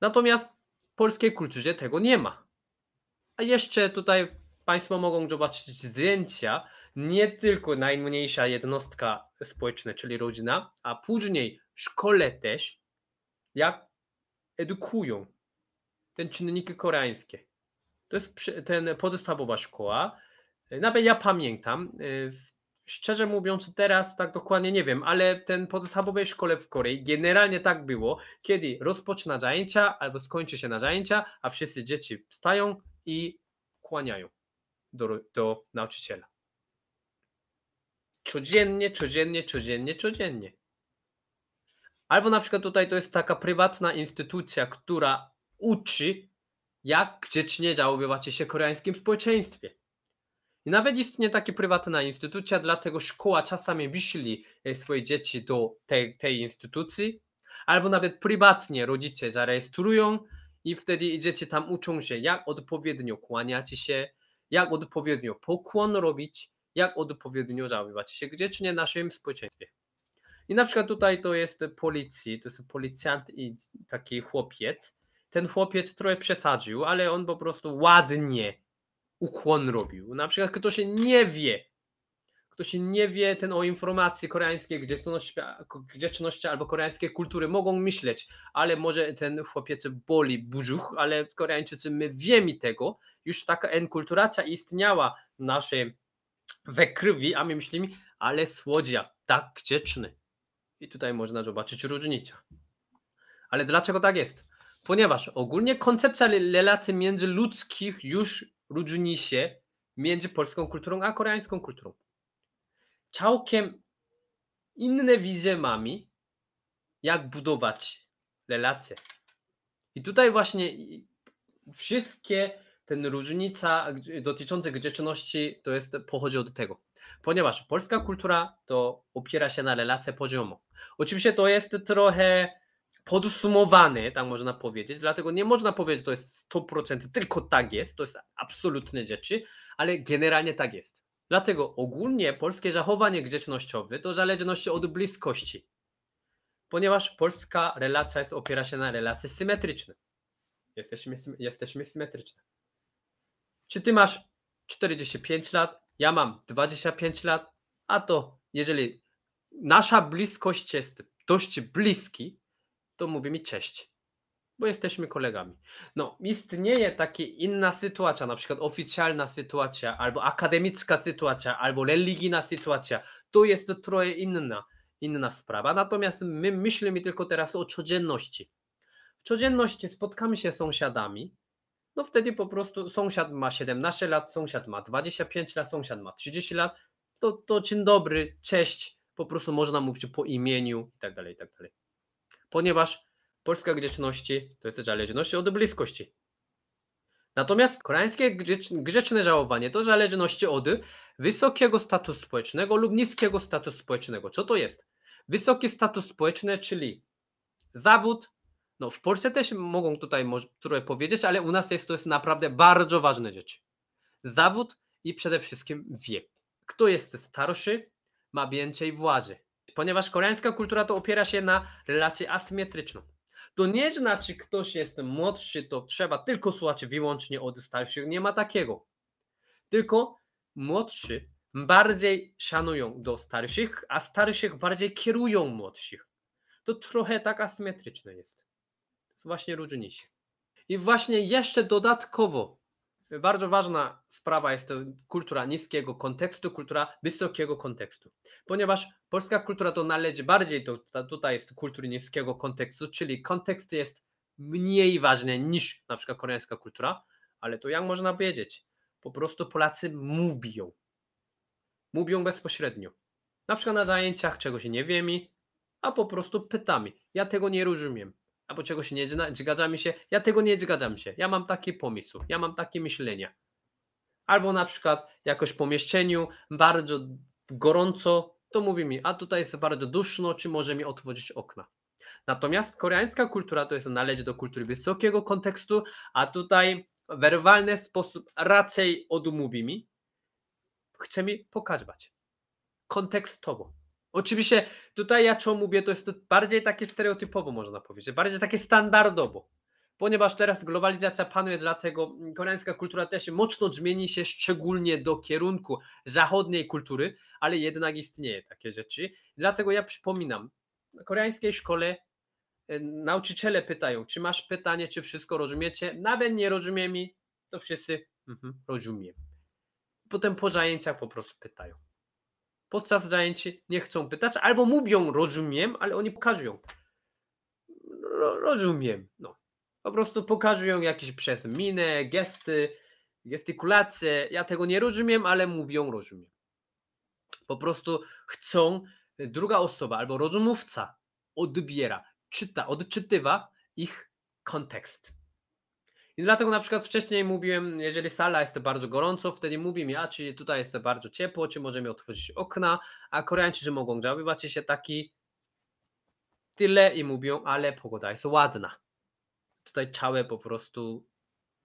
Natomiast w polskiej kulturze tego nie ma. A jeszcze tutaj Państwo mogą zobaczyć zdjęcia, nie tylko najmniejsza jednostka społeczna, czyli rodzina, a później szkole też, jak edukują ten czynniki koreańskie. To jest ten podstawowa szkoła. Nawet ja pamiętam, y, szczerze mówiąc, teraz tak dokładnie nie wiem, ale ten podstawowej szkole w Korei generalnie tak było, kiedy rozpoczyna zajęcia albo skończy się na zajęcia, a wszyscy dzieci wstają i kłaniają do, do nauczyciela. Codziennie, codziennie, codziennie, codziennie. Albo na przykład tutaj to jest taka prywatna instytucja, która uczy, jak grzecznie zachowywać się w koreańskim społeczeństwie. I nawet istnieje taka prywatna instytucja, dlatego szkoła czasami wyśli e, swoje dzieci do tej, tej instytucji, albo nawet prywatnie rodzice zarejestrują i wtedy dzieci tam uczą się, jak odpowiednio kłaniać się, jak odpowiednio pokłon robić, jak odpowiednio zachowywać się grzecznie w naszym społeczeństwie. I na przykład tutaj to jest policji, to jest policjant i taki chłopiec. Ten chłopiec trochę przesadził, ale on po prostu ładnie ukłon robił. Na przykład ktoś nie wie, ktoś nie wie ten o informacji koreańskiej grzeczności albo koreańskiej kultury, mogą myśleć, ale może ten chłopiec boli brzuch, ale Koreańczycy my wiemy tego, już taka enkulturacja istniała w naszej we krwi, a my myślimy, ale słodzia, tak grzeczny. I tutaj można zobaczyć różnicę. Ale dlaczego tak jest? Ponieważ ogólnie koncepcja relacji międzyludzkich już różni się między polską kulturą a koreańską kulturą. Całkiem inne wizje mamy, jak budować relacje. I tutaj właśnie wszystkie ten różnica dotycząca grzeczności to jest, pochodzi od tego. Ponieważ polska kultura to opiera się na relacje poziomo. Oczywiście to jest trochę podsumowane, tak można powiedzieć, dlatego nie można powiedzieć, że to jest 100%, tylko tak jest, to jest absolutne rzeczy, ale generalnie tak jest. Dlatego ogólnie polskie zachowanie grzecznościowe to zależności od bliskości, ponieważ polska relacja jest, opiera się na relacje symetryczne. Jesteśmy, jesteśmy symetryczne. Czy ty masz 45 lat, ja mam 25 lat, a to jeżeli nasza bliskość jest dość bliski, to mówimy cześć, bo jesteśmy kolegami. No, istnieje taka inna sytuacja, na przykład oficjalna sytuacja, albo akademicka sytuacja, albo religijna sytuacja. To jest trochę inna, inna sprawa. Natomiast my myślimy tylko teraz o codzienności. W codzienności spotkamy się z sąsiadami, no wtedy po prostu sąsiad ma 17 lat, sąsiad ma 25 lat, sąsiad ma 30 lat, to, to dzień dobry, cześć, po prostu można mówić po imieniu i tak dalej, i tak dalej. Ponieważ polska grzeczności to jest zależność od bliskości. Natomiast koreańskie grzeczne żałowanie to zależności od wysokiego statusu społecznego lub niskiego statusu społecznego. Co to jest? Wysoki status społeczny, czyli zawód, no w Polsce też mogą tutaj trochę powiedzieć, ale u nas jest to jest naprawdę bardzo ważne rzeczy. Zawód i przede wszystkim wiek. Kto jest starszy, ma więcej władzy. Ponieważ koreańska kultura to opiera się na relacji asymetryczną. To nie znaczy, ktoś jest młodszy, to trzeba tylko słuchać wyłącznie od starszych. Nie ma takiego. Tylko młodszy bardziej szanują do starszych, a starszych bardziej kierują młodszych. To trochę tak asymetryczne jest. To właśnie różni się. I właśnie jeszcze dodatkowo bardzo ważna sprawa jest to kultura niskiego kontekstu, kultura wysokiego kontekstu. Ponieważ polska kultura to należy bardziej do tutaj jest kultury niskiego kontekstu, czyli kontekst jest mniej ważny niż na przykład koreańska kultura, ale to jak można powiedzieć? Po prostu Polacy mówią. Mówią bezpośrednio. Na przykład na zajęciach czegoś nie wiemy, a po prostu pytamy. Ja tego nie rozumiem albo czegoś nie zgadzamy się, ja tego nie zgadzam się, ja mam taki pomysł, ja mam takie myślenia. Albo na przykład jakoś pomieszczeniu bardzo gorąco, to mówi mi, a tutaj jest bardzo duszno, czy może mi otworzyć okna. Natomiast koreańska kultura to jest należy do kultury wysokiego kontekstu, a tutaj w werbalny sposób raczej odmówi mi, chce mi pokazać kontekstowo. Oczywiście tutaj ja co mówię, to jest to bardziej takie stereotypowo można powiedzieć, bardziej takie standardowo. Ponieważ teraz globalizacja panuje, dlatego koreańska kultura też mocno zmieni się, szczególnie do kierunku zachodniej kultury, ale jednak istnieje takie rzeczy. Dlatego ja przypominam, w koreańskiej szkole e, nauczyciele pytają, czy masz pytanie, czy wszystko rozumiecie? Nawet nie rozumiemy, to wszyscy mhm, rozumiem. Potem po zajęciach po prostu pytają podczas zajęć nie chcą pytać, albo mówią rozumiem, ale oni pokazują. Ro, rozumiem. No. Po prostu pokazują jakieś przez minę, gesty, gestykulacje. Ja tego nie rozumiem, ale mówią rozumiem. Po prostu chcą, druga osoba albo rozmówca odbiera, czyta, odczytywa ich kontekst. I dlatego na przykład wcześniej mówiłem, jeżeli sala jest bardzo gorąco, wtedy mówimy, a czy tutaj jest bardzo ciepło, czy możemy otworzyć okna, a Koreańczycy mogą działać się taki tyle i mówią, ale pogoda jest ładna. Tutaj całe po prostu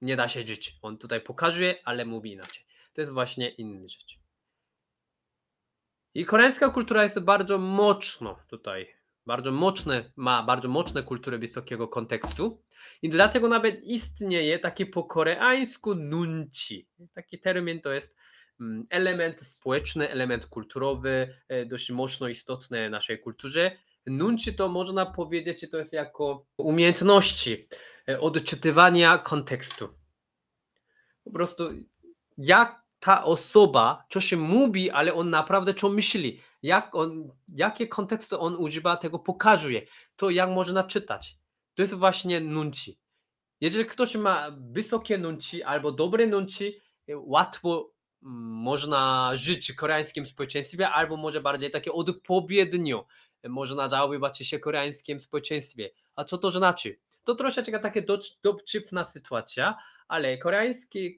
nie da się żyć. On tutaj pokazuje, ale mówi inaczej. To jest właśnie inny rzecz. I koreańska kultura jest bardzo mocno tutaj, bardzo mocne, ma bardzo mocne kultury wysokiego kontekstu. I dlatego nawet istnieje takie po koreańsku nunci. Taki termin to jest mm, element społeczny, element kulturowy, e, dość mocno istotny w naszej kulturze. Nunci to można powiedzieć, to jest jako umiejętności e, odczytywania kontekstu. Po prostu jak ta osoba, co się mówi, ale on naprawdę co myśli, jak on, jakie konteksty on używa, tego pokazuje, to jak można czytać. To jest właśnie nunci. Jeżeli ktoś ma wysokie nunci albo dobre nunci, łatwo mm, można żyć w koreańskim społeczeństwie, albo może bardziej takie odpowiednio można zachowywać się koreańskim społeczeństwie. A co to znaczy? To troszeczkę takie dowcipna sytuacja, ale koreańskie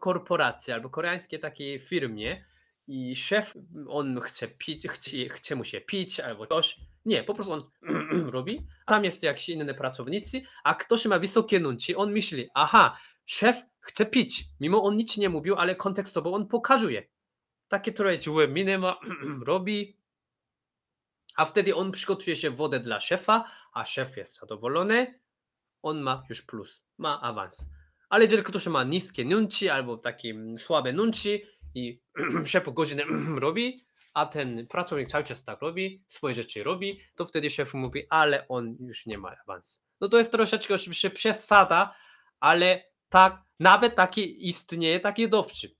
korporacje albo koreańskie takie firmie i szef, on chce pić, chce, chce mu się pić albo coś, nie, po prostu on [CLEARS THROAT] robi, a tam jest jakiś inny pracownicy, a ktoś ma wysokie nunci, on myśli, aha, szef chce pić, mimo on nic nie mówił, ale kontekstowo on pokazuje. Takie trochę dziwne miny ma, robi, a wtedy on przygotuje się wodę dla szefa, a szef jest zadowolony, on ma już plus, ma awans. Ale jeżeli ktoś ma niskie nunci albo takie słabe nunci i [CLEARS THROAT] szef godzinę [CLEARS THROAT] robi, a ten pracownik cały czas tak robi, swoje rzeczy robi, to wtedy szef mówi, ale on już nie ma awansu. No to jest troszeczkę oczywiście przesada, ale tak, nawet taki istnieje taki dowcip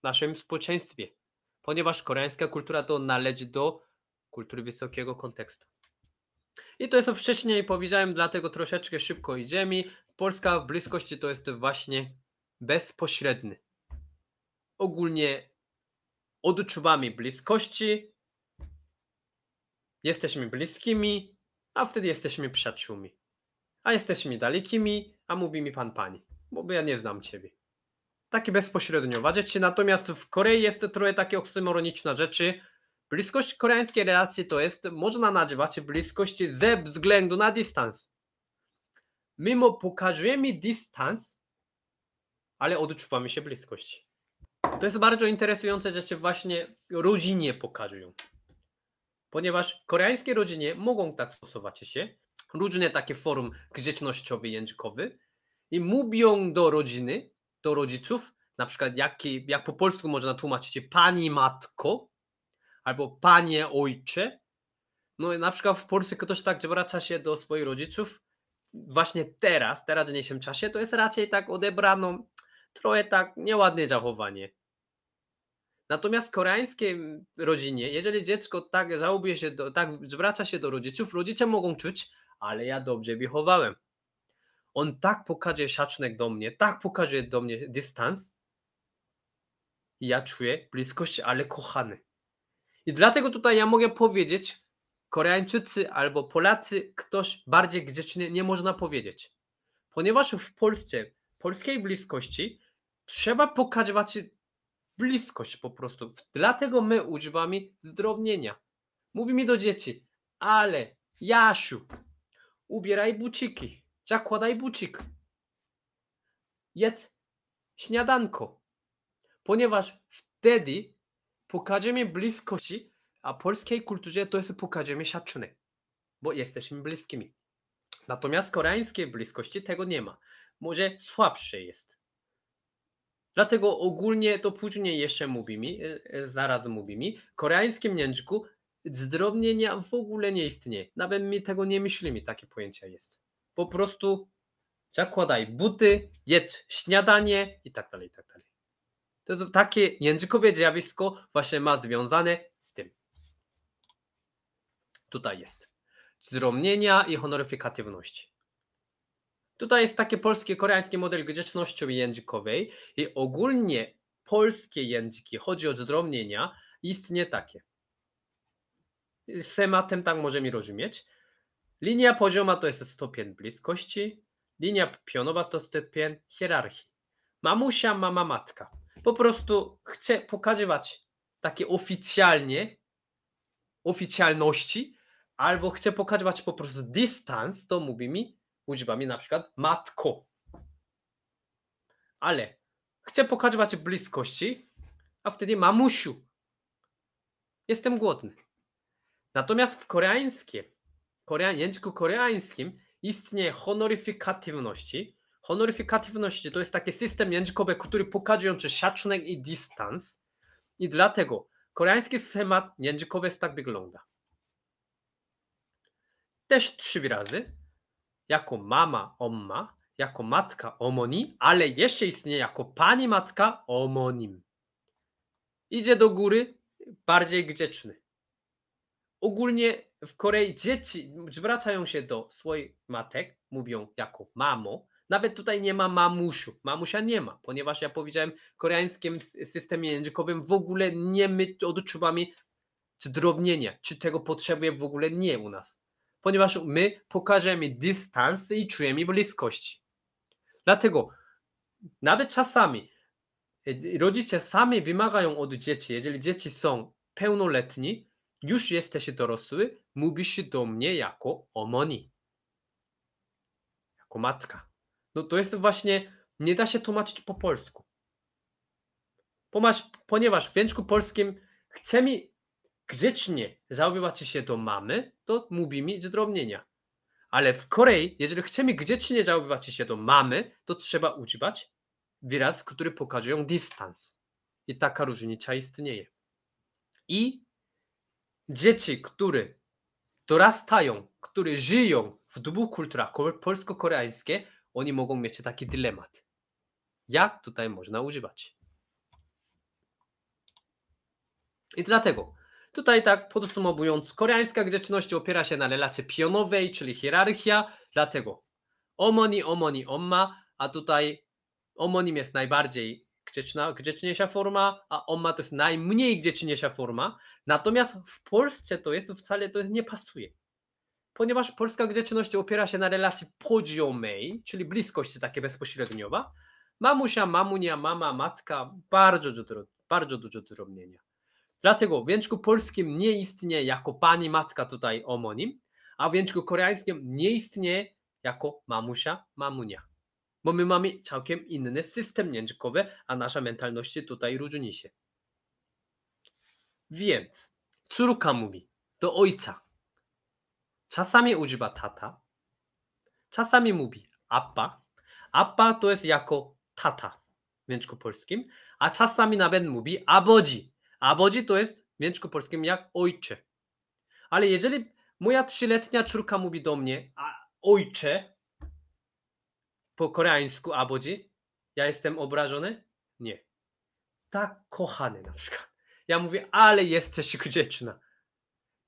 w naszym społeczeństwie, ponieważ koreańska kultura to należy do kultury wysokiego kontekstu. I to jest wcześniej powiedziałem, dlatego troszeczkę szybko idziemy. Polska w bliskości to jest właśnie bezpośredni. Ogólnie odczuwamy bliskości, jesteśmy bliskimi, a wtedy jesteśmy przyjaciółmi. A jesteśmy dalekimi, a mówi mi pan pani, bo ja nie znam ciebie. Takie bezpośrednio rzeczy. Natomiast w Korei jest trochę takie oksymoroniczne rzeczy. Bliskość koreańskiej relacji to jest, można nazywać bliskość ze względu na dystans. Mimo pokazujemy dystans, ale odczuwamy się bliskość. To jest bardzo interesujące rzeczy właśnie rodzinie pokazują. Ponieważ koreańskie rodziny mogą tak stosować się, różne takie forum grzecznościowe, językowe i mówią do rodziny, do rodziców, na przykład jak, jak po polsku można tłumaczyć pani matko albo panie ojcze. No na przykład w Polsce ktoś tak zwraca się do swoich rodziców właśnie teraz, w teraźniejszym czasie, to jest raczej tak odebrano trochę tak nieładne zachowanie. Natomiast w koreańskiej rodzinie, jeżeli dziecko tak żałuje się, do, tak zwraca się do rodziców, rodzice mogą czuć, ale ja dobrze wychowałem. On tak pokaże szacunek do mnie, tak pokaże do mnie dystans. Ja czuję bliskość, ale kochany. I dlatego tutaj ja mogę powiedzieć, Koreańczycy albo Polacy, ktoś bardziej grzeczny nie można powiedzieć. Ponieważ w Polsce, polskiej bliskości, trzeba pokazywać bliskość po prostu. Dlatego my używamy zdrownienia. Mówimy do dzieci, ale Jasiu, ubieraj buciki, zakładaj bucik, jedz śniadanko, ponieważ wtedy pokażemy bliskości, a polskiej kulturze to jest pokażemy szacunek, bo jesteśmy bliskimi. Natomiast koreańskiej bliskości tego nie ma. Może słabsze jest. Dlatego ogólnie to później jeszcze mówimy, e, e, zaraz mówimy, w koreańskim języku zdrownienia w ogóle nie istnieje. Nawet my tego nie myślimy, takie pojęcie jest. Po prostu zakładaj buty, jedz śniadanie i tak dalej, i tak dalej. To takie językowe zjawisko właśnie ma związane. Tutaj jest. Zdrownienia i honoryfikatywności. Tutaj jest takie polskie, koreańskie model grzeczności językowej i ogólnie polskie języki, chodzi o zdrownienia, istnieje takie. Z tematem tak możemy rozumieć. Linia pozioma to jest stopień bliskości, linia pionowa to stopień hierarchii. Mamusia, mama, matka. Po prostu chcę pokazywać takie oficjalnie, oficjalności, albo chcę pokazywać po prostu dystans, to mówi mi używamy na przykład matko. Ale chcę pokazywać bliskości, a wtedy mamusiu. Jestem głodny. Natomiast w koreańskim, korea, języku koreańskim istnieje honoryfikatywności. Honoryfikatywności to jest taki system językowy, który pokazuje czy szacunek i dystans. I dlatego koreański schemat językowy tak wygląda. Też trzy wyrazy jako mama, omma, jako matka, omoni, ale jeszcze istnieje jako pani matka, omonim. Idzie do góry, bardziej grzeczny. Ogólnie w Korei dzieci zwracają się do swoich matek, mówią jako mamo. Nawet tutaj nie ma mamusiu. Mamusia nie ma, ponieważ ja powiedziałem, w koreańskim systemie językowym w ogóle nie my odczuwamy drobnienia, czy tego potrzebuje w ogóle nie u nas ponieważ my pokażemy dystans i czujemy bliskość. Dlatego nawet czasami e, rodzice sami wymagają od dzieci, jeżeli dzieci są pełnoletni, już jesteś dorosły, mówisz do mnie jako omoni, jako matka. No to jest właśnie, nie da się tłumaczyć po polsku. Ponieważ w języku polskim chcemy grzecznie zachowywać się do mamy, to mówimy zdrobnienia. Ale w Korei, jeżeli chcemy grzecznie zachowywać się do mamy, to trzeba używać wyraz, który pokazują dystans. I taka różnica istnieje. I dzieci, które dorastają, które żyją w dwóch kulturach polsko-koreańskie, oni mogą mieć taki dylemat. Jak tutaj można używać? I dlatego Tutaj tak podsumowując, koreańska grzeczność opiera się na relacji pionowej, czyli hierarchia, dlatego omoni, omoni, omma, a tutaj omonim jest najbardziej grzeczna, grzeczniejsza forma, a omma to jest najmniej grzeczniejsza forma. Natomiast w Polsce to jest wcale to nie pasuje. Ponieważ polska grzeczność opiera się na relacji poziomej, czyli bliskości takie bezpośredniowa. Mamusia, mamunia, mama, matka, bardzo dużo, bardzo dużo drobnienia. Dlatego w języku polskim nie istnieje jako pani matka tutaj omonim, a w języku koreańskim nie istnieje jako mamusia, mamunia. Bo my mamy całkiem inny system językowy, a nasza mentalność tutaj różni się. Więc córka mówi do ojca. Czasami używa tata, czasami mówi appa. Appa to jest jako tata w języku polskim, a czasami nawet mówi abodzi. Abodzi to jest w języku polskim jak ojcze. Ale jeżeli moja trzyletnia córka mówi do mnie ojcze po koreańsku abodzi, ja jestem obrażony? Nie. Tak kochany na przykład. Ja mówię, ale jesteś grzeczna.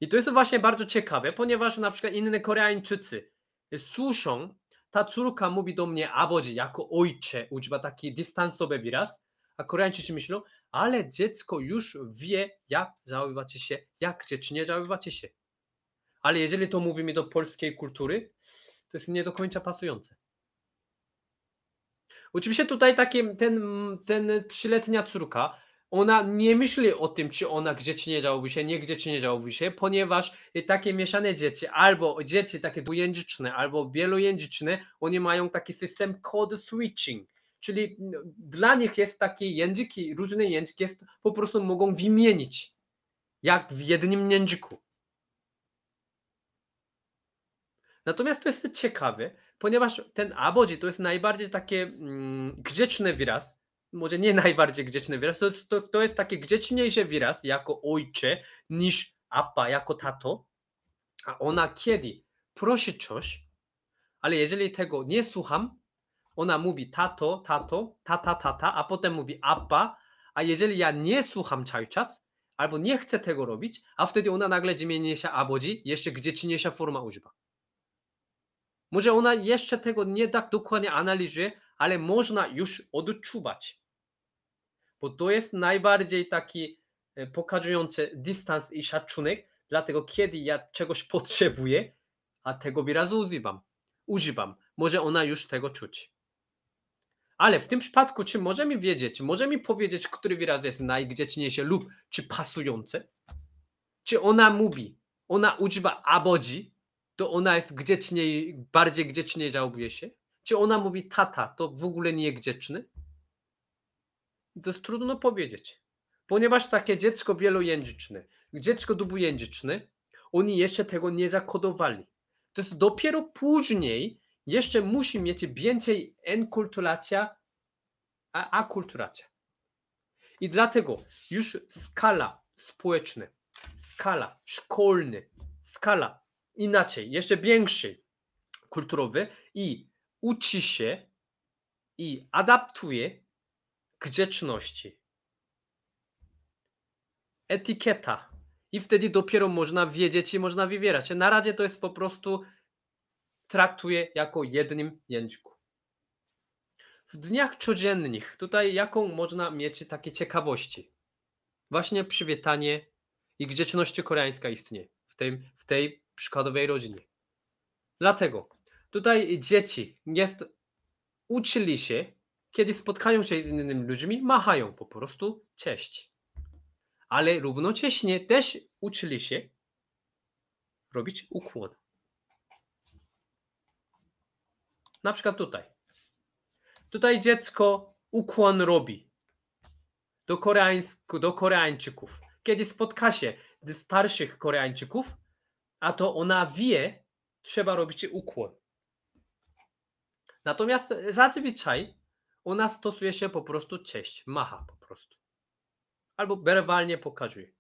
I to jest właśnie bardzo ciekawe, ponieważ na przykład inne Koreańczycy słyszą, ta córka mówi do mnie abodzi jako ojcze, używa taki dystansowy wyraz, a Koreańczycy myślą, ale dziecko już wie, jak zachowywacie się, jak grzecznie zachowywacie się. Ale jeżeli to mówimy do polskiej kultury, to jest nie do końca pasujące. Oczywiście tutaj takie, ten, ten trzyletnia córka, ona nie myśli o tym, czy ona grzecznie zachowuje się, nie grzecznie zachowuje się, ponieważ takie mieszane dzieci, albo dzieci takie dwujęzyczne, albo wielojęzyczne, oni mają taki system code switching Czyli no, dla nich jest takie języki, różne języki jest, po prostu mogą wymienić, jak w jednym języku. Natomiast to jest ciekawe, ponieważ ten abodzi to jest najbardziej takie mm, grzeczny wyraz, może nie najbardziej grzeczny wyraz, to to, to jest taki grzeczniejszy wyraz jako ojcze niż apa jako tato, a ona kiedy prosi coś, ale jeżeli tego nie słucham, ona mówi tato, tato, tata, tata, a potem mówi appa, a jeżeli ja nie słucham cały czas, albo nie chcę tego robić, a wtedy ona nagle zmieni się abodzi, jeszcze grzeczniejsza forma używa. Może ona jeszcze tego nie tak dokładnie analizuje, ale można już odczuwać. Bo to jest najbardziej taki e, pokazujący dystans i szacunek, dlatego kiedy ja czegoś potrzebuję, a tego wyrazu używam, używam, może ona już tego czuć. Ale w tym przypadku, czy możemy wiedzieć, możemy powiedzieć, który wyraz jest najgrzeczniejszy lub czy pasujący? Czy ona mówi, ona używa abodzi, to ona jest grzeczniej, bardziej grzeczniej zachowuje się? Czy ona mówi tata, to w ogóle nie grzeczny? To jest trudno powiedzieć, ponieważ takie dziecko wielojęzyczne, dziecko dwujęzyczne, oni jeszcze tego nie zakodowali. To jest dopiero później jeszcze musi mieć więcej enkulturacja, a akulturacja. I dlatego już skala społeczna, skala szkolna, skala inaczej, jeszcze większej kulturowy i uczy się i adaptuje grzeczności. Etykieta. I wtedy dopiero można wiedzieć i można wywierać. Na razie to jest po prostu traktuje jako jednym języku. W dniach codziennych, tutaj jaką można mieć takie ciekawości? Właśnie przywitanie i grzeczność koreańska istnieje w tej, w tej przykładowej rodzinie. Dlatego tutaj dzieci jest, uczyli się, kiedy spotkają się z innymi ludźmi, machają po prostu cześć. Ale równocześnie też uczyli się robić ukłon. Na przykład tutaj. Tutaj dziecko ukłon robi do, koreańsku, do Koreańczyków. Kiedy spotka się z starszych Koreańczyków, a to ona wie, trzeba robić ukłon. Natomiast zazwyczaj ona stosuje się po prostu cześć, macha po prostu. Albo werbalnie pokazuje.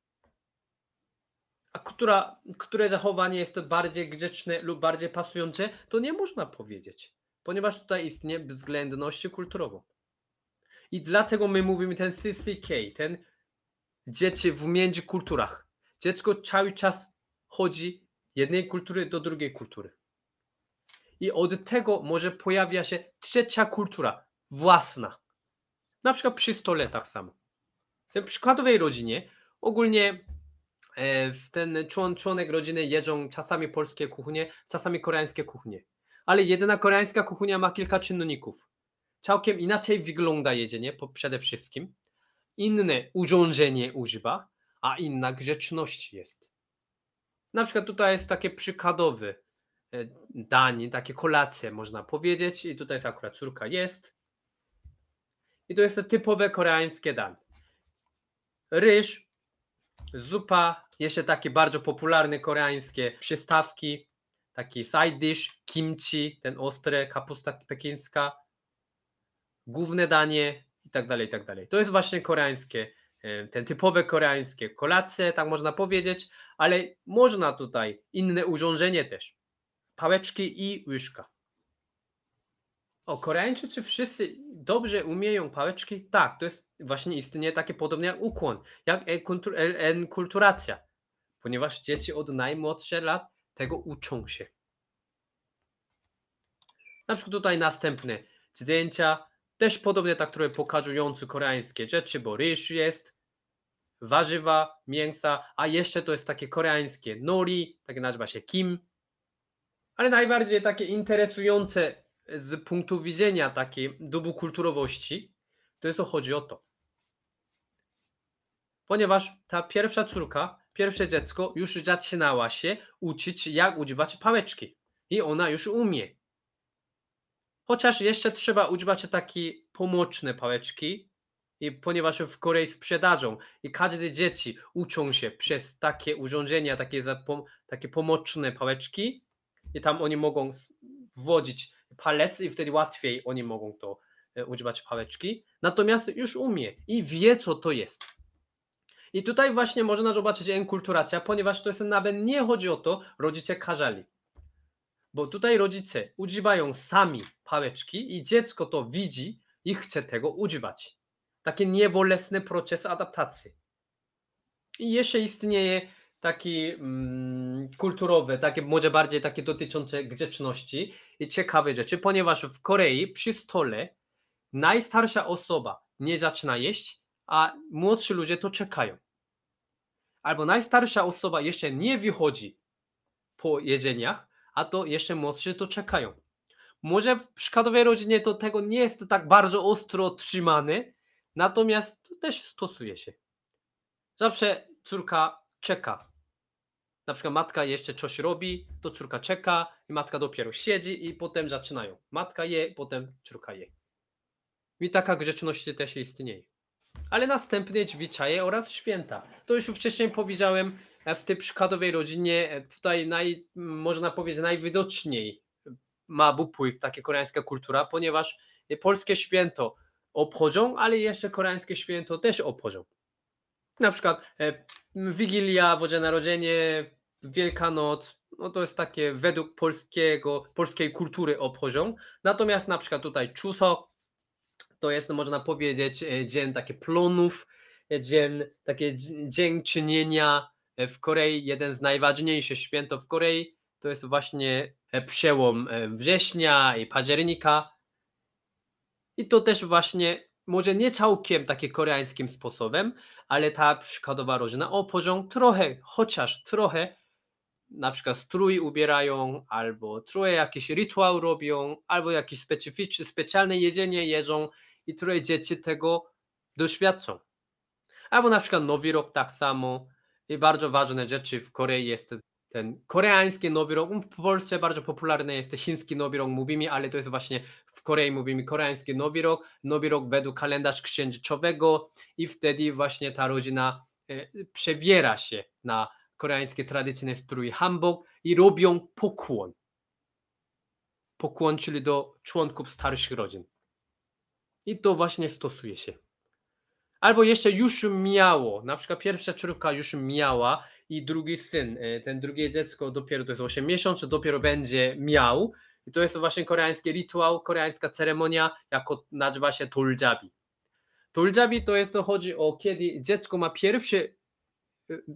A która, które zachowanie jest bardziej grzeczne lub bardziej pasujące, to nie można powiedzieć, ponieważ tutaj istnieje względność kulturową. I dlatego my mówimy ten CCK, ten dzieci w międzykulturach. Dziecko cały czas chodzi jednej kultury do drugiej kultury. I od tego może pojawia się trzecia kultura, własna. Na przykład przy stole tak samo. W przykładowej rodzinie ogólnie e, w ten człon, członek rodziny jedzą czasami polskie kuchnie, czasami koreańskie kuchnie. Ale jedyna koreańska kuchnia ma kilka czynników. Całkiem inaczej wygląda jedzenie przede wszystkim. Inne urządzenie używa, a inna grzeczność jest. Na przykład tutaj jest takie przykładowe e, danie, takie kolacje można powiedzieć i tutaj jest akurat córka jest. I to jest to typowe koreańskie danie. Ryż, zupa, jeszcze takie bardzo popularne koreańskie przystawki, taki side dish, kimchi, ten ostre, kapusta pekińska, główne danie i tak dalej, i tak dalej. To jest właśnie koreańskie, e, ten typowe koreańskie kolacje, tak można powiedzieć, ale można tutaj inne urządzenie też. Pałeczki i łyżka. O, Koreańczycy wszyscy dobrze umieją pałeczki? Tak, to jest właśnie istnieje takie podobne jak ukłon, jak enkulturacja, ponieważ dzieci od najmłodszych lat tego uczą się. Na przykład tutaj następne zdjęcia, też podobnie tak trochę pokazujące koreańskie rzeczy, bo ryż jest, warzywa, mięsa, a jeszcze to jest takie koreańskie nori, takie nazywa się kim. Ale najbardziej takie interesujące z punktu widzenia takiej dubu kulturowości, to jest o chodzi o to. Ponieważ ta pierwsza córka, pierwsze dziecko już zaczynała się uczyć, jak używać pałeczki. I ona już umie. Chociaż jeszcze trzeba używać takie pomocne pałeczki, i ponieważ w Korei sprzedażą i każde dzieci uczą się przez takie urządzenia, takie, takie pomocne pałeczki i tam oni mogą wwodzić palec i wtedy łatwiej oni mogą to e, używać pałeczki. Natomiast już umie i wie co to jest. I tutaj właśnie można zobaczyć enkulturacja, ponieważ to jest nawet nie chodzi o to, rodzice kazali. Bo tutaj rodzice używają sami pałeczki i dziecko to widzi i chce tego używać takie niebolesny proces adaptacji. I jeszcze istnieje taki mm, kulturowy, takie może bardziej takie dotyczące grzeczności i ciekawe rzeczy, ponieważ w Korei przy stole najstarsza osoba nie zaczyna jeść, a młodsi ludzie to czekają. Albo najstarsza osoba jeszcze nie wychodzi po jedzeniach, a to jeszcze młodsi to czekają. Może w przykładowej rodzinie to tego nie jest tak bardzo ostro trzymane, Natomiast to też stosuje się. Zawsze córka czeka. Na przykład matka jeszcze coś robi, to córka czeka i matka dopiero siedzi i potem zaczynają. Matka je, potem córka je. I taka grzeczność też istnieje. Ale następnie zwyczaje oraz święta. To już wcześniej powiedziałem, e, w tej przykładowej rodzinie e, tutaj naj, można powiedzieć najwidoczniej ma wpływ taka koreańska kultura, ponieważ polskie święto obchodzą, ale jeszcze koreańskie święto też obchodzą. Na przykład e, Wigilia, Boże Narodzenie, Wielkanoc, no to jest takie według polskiego, polskiej kultury obchodzą. Natomiast na przykład tutaj Chuseok to jest, można powiedzieć, e, dzień takie plonów, e, dzień, takie dzień czynienia w Korei, jeden z najważniejszych święto w Korei, to jest właśnie przełom września i października, i to też właśnie, może nie całkiem takie koreańskim sposobem, ale ta przykładowa rodzina o poziom trochę, chociaż trochę, na przykład strój ubierają, albo trochę jakiś rytuał robią, albo jakieś specyficzne, specjalne jedzenie jedzą i trochę dzieci tego doświadczą. Albo na przykład Nowy Rok tak samo. I bardzo ważne rzeczy w Korei jest ten koreański Nowy Rok. W Polsce bardzo popularny jest chiński Nowy Rok, mówimy, ale to jest właśnie w Korei mówimy koreański Nowy Rok. Nowy Rok według kalendarz księżycowego i wtedy właśnie ta rodzina e, przebiera się na koreańskie tradycyjne strój hanbok i robią pokłon. Pokłon, czyli do członków starszych rodzin. I to właśnie stosuje się. Albo jeszcze już miało, na przykład pierwsza córka już miała i drugi syn, e, ten drugie dziecko dopiero to jest 8 miesięcy, dopiero będzie miał. I to jest właśnie koreański rytuał, koreańska ceremonia, jako nazywa się Doljabi. Doljabi to jest to chodzi o kiedy dziecko ma pierwsze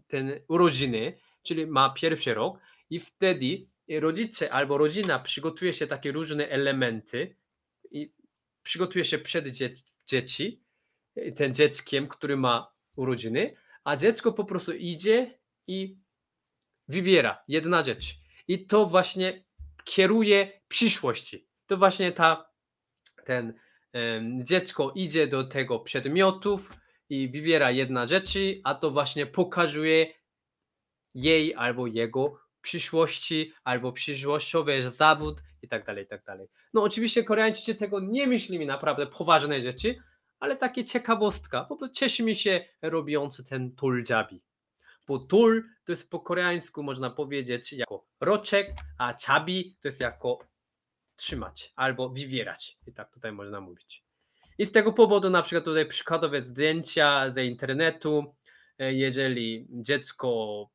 ten urodziny, czyli ma pierwszy rok i wtedy rodzice albo rodzina przygotuje się takie różne elementy i przygotuje się przed dzieci, ten dzieckiem, który ma urodziny, a dziecko po prostu idzie i wybiera jedna rzecz. I to właśnie kieruje przyszłości. To właśnie ta, ten um, dziecko idzie do tego przedmiotów i wybiera jedna rzeczy, a to właśnie pokazuje jej albo jego przyszłości, albo przyszłościowy zawód i tak dalej, i tak dalej. No oczywiście Koreańczycy tego nie myślimy naprawdę poważne rzeczy, ale takie ciekawostka, bo cieszy mi się robiący ten tuljabi. Bo tul to jest po koreańsku można powiedzieć jako roczek, a chabi to jest jako trzymać albo wywierać. I tak tutaj można mówić. I z tego powodu na przykład tutaj przykładowe zdjęcia z internetu, e, jeżeli dziecko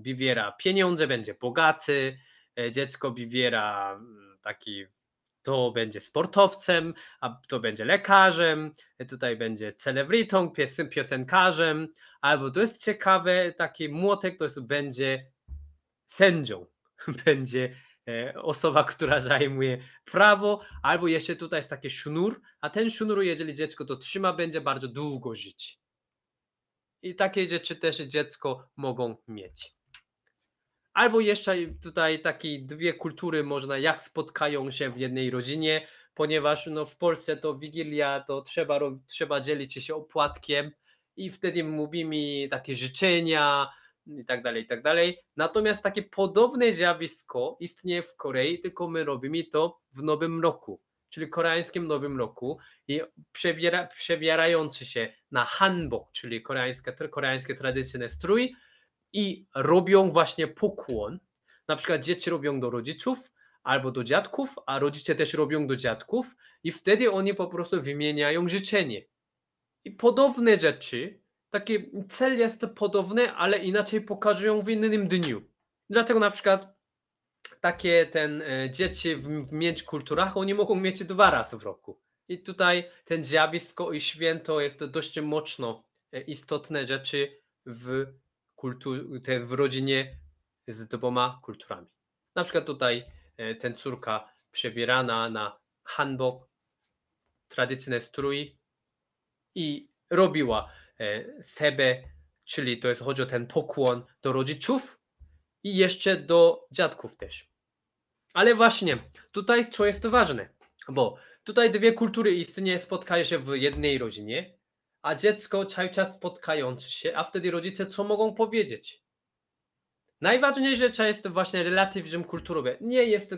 wybiera pieniądze, będzie bogaty, e, dziecko wybiera mm, taki to będzie sportowcem, a to będzie lekarzem, tutaj będzie celebrytą, piosenkarzem, albo to jest ciekawe, taki młotek to jest, będzie sędzią, [LAUGHS] będzie e, osoba, która zajmuje prawo, albo jeszcze tutaj jest taki sznur, a ten sznur, jeżeli dziecko to trzyma, będzie bardzo długo żyć. I takie rzeczy też dziecko mogą mieć. Albo jeszcze tutaj takie dwie kultury można, jak spotkają się w jednej rodzinie, ponieważ no, w Polsce to Wigilia, to trzeba, trzeba dzielić się opłatkiem i wtedy mówimy takie życzenia i tak dalej, i tak dalej. Natomiast takie podobne zjawisko istnieje w Korei, tylko my robimy to w Nowym Roku, czyli koreańskim Nowym Roku i przebiera, się na hanbok, czyli koreańskie, koreańskie tradycyjne strój, i robią właśnie pokłon. Na przykład dzieci robią do rodziców albo do dziadków, a rodzice też robią do dziadków i wtedy oni po prostu wymieniają życzenie. I podobne rzeczy, taki cel jest podobny, ale inaczej pokazują w innym dniu. Dlatego na przykład takie ten e, dzieci w, w międzykulturach, oni mogą mieć dwa razy w roku. I tutaj ten zjawisko i święto jest dość mocno e, istotne rzeczy w kultu, te w rodzinie z dwoma kulturami. Na przykład tutaj e, ten córka przebierana na hanbok, tradycyjny strój i robiła e, sebe, czyli to jest chodzi o ten pokłon do rodziców i jeszcze do dziadków też. Ale właśnie tutaj co jest ważne, bo tutaj dwie kultury istnieją, spotkają się w jednej rodzinie, a dziecko cały czas się, a wtedy rodzice co mogą powiedzieć? Najważniejsza rzecz jest właśnie relatywizm kulturowy. Nie jest,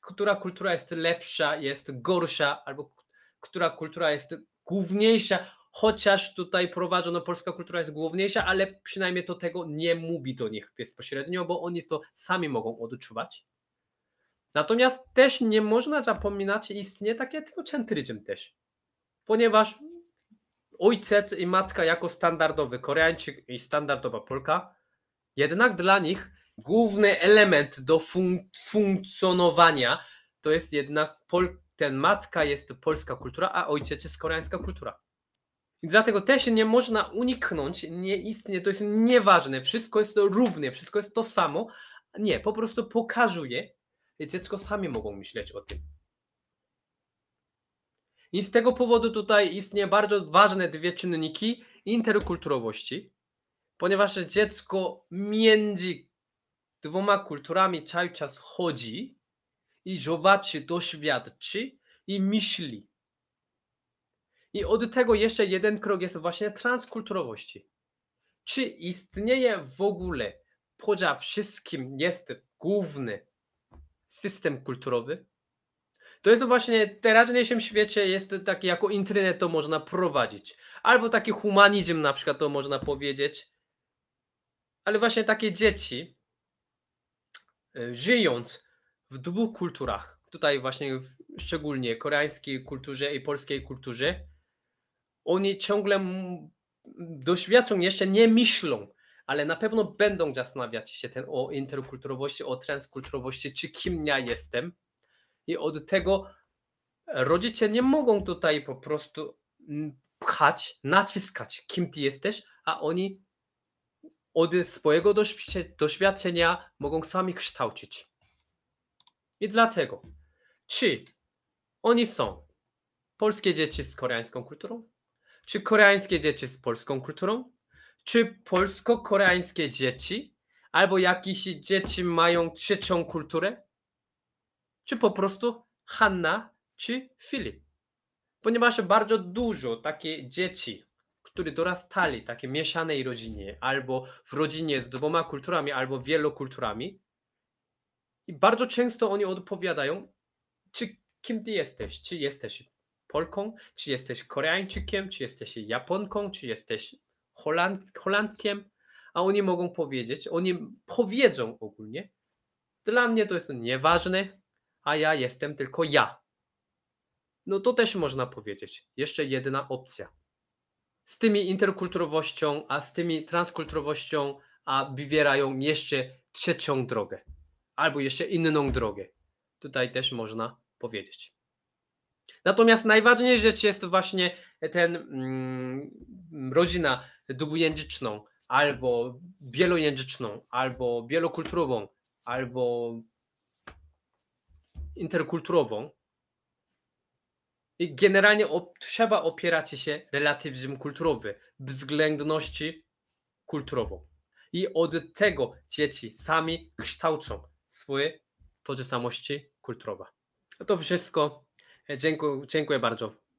która kultura jest lepsza, jest gorsza, albo która kultura jest główniejsza, chociaż tutaj prowadzono polska kultura jest główniejsza, ale przynajmniej to tego nie mówi do nich bezpośrednio, bo oni to sami mogą odczuwać. Natomiast też nie można zapominać, istnieje taki etnocentryzm też, ponieważ ojciec i matka jako standardowy Koreańczyk i standardowa Polka, jednak dla nich główny element do fun funkcjonowania to jest jednak Pol ten matka jest polska kultura, a ojciec jest koreańska kultura. I dlatego też nie można uniknąć, nie istnieje, to jest nieważne, wszystko jest równe, wszystko jest to samo. Nie, po prostu pokazuje, dziecko sami mogą myśleć o tym. I z tego powodu tutaj istnieje bardzo ważne dwie czynniki interkulturowości, ponieważ dziecko między dwoma kulturami cały czas chodzi i zobaczy, doświadczy i myśli. I od tego jeszcze jeden krok jest właśnie transkulturowości. Czy istnieje w ogóle poza wszystkim jest główny system kulturowy? To jest właśnie teraźniejszym świecie jest taki jako internet to można prowadzić. Albo taki humanizm na przykład to można powiedzieć. Ale właśnie takie dzieci e, żyjąc w dwóch kulturach, tutaj właśnie szczególnie koreańskiej kulturze i polskiej kulturze, oni ciągle doświadczą, jeszcze nie myślą, ale na pewno będą zastanawiać się ten o interkulturowości, o transkulturowości, czy kim ja jestem. I od tego rodzice nie mogą tutaj po prostu pchać, naciskać, kim ty jesteś, a oni od swojego doświadczenia mogą sami kształcić. I dlatego, czy oni są polskie dzieci z koreańską kulturą, czy koreańskie dzieci z polską kulturą, czy polsko-koreańskie dzieci, albo jakieś dzieci mają trzecią kulturę, czy po prostu Hanna czy Filip. Ponieważ bardzo dużo takie dzieci, które dorastali w takiej mieszanej rodzinie, albo w rodzinie z dwoma kulturami, albo wielokulturami, i bardzo często oni odpowiadają, czy kim ty jesteś? Czy jesteś Polką, czy jesteś Koreańczykiem, czy jesteś Japonką, czy jesteś Holand, Holandkiem, a oni mogą powiedzieć, oni powiedzą ogólnie, dla mnie to jest nieważne, a ja jestem tylko ja. No to też można powiedzieć. Jeszcze jedna opcja. Z tymi interkulturowością, a z tymi transkulturowością, a wybierają jeszcze trzecią drogę. Albo jeszcze inną drogę. Tutaj też można powiedzieć. Natomiast najważniejsza rzecz jest właśnie ten mm, rodzina dwujęzyczną, albo wielojęzyczną, albo wielokulturową, albo interkulturową. I generalnie op trzeba opierać się relatywizm kulturowy, względności kulturową. I od tego dzieci sami kształcą swoje tożsamości kulturowe. To wszystko. Dziękuję, dziękuję bardzo.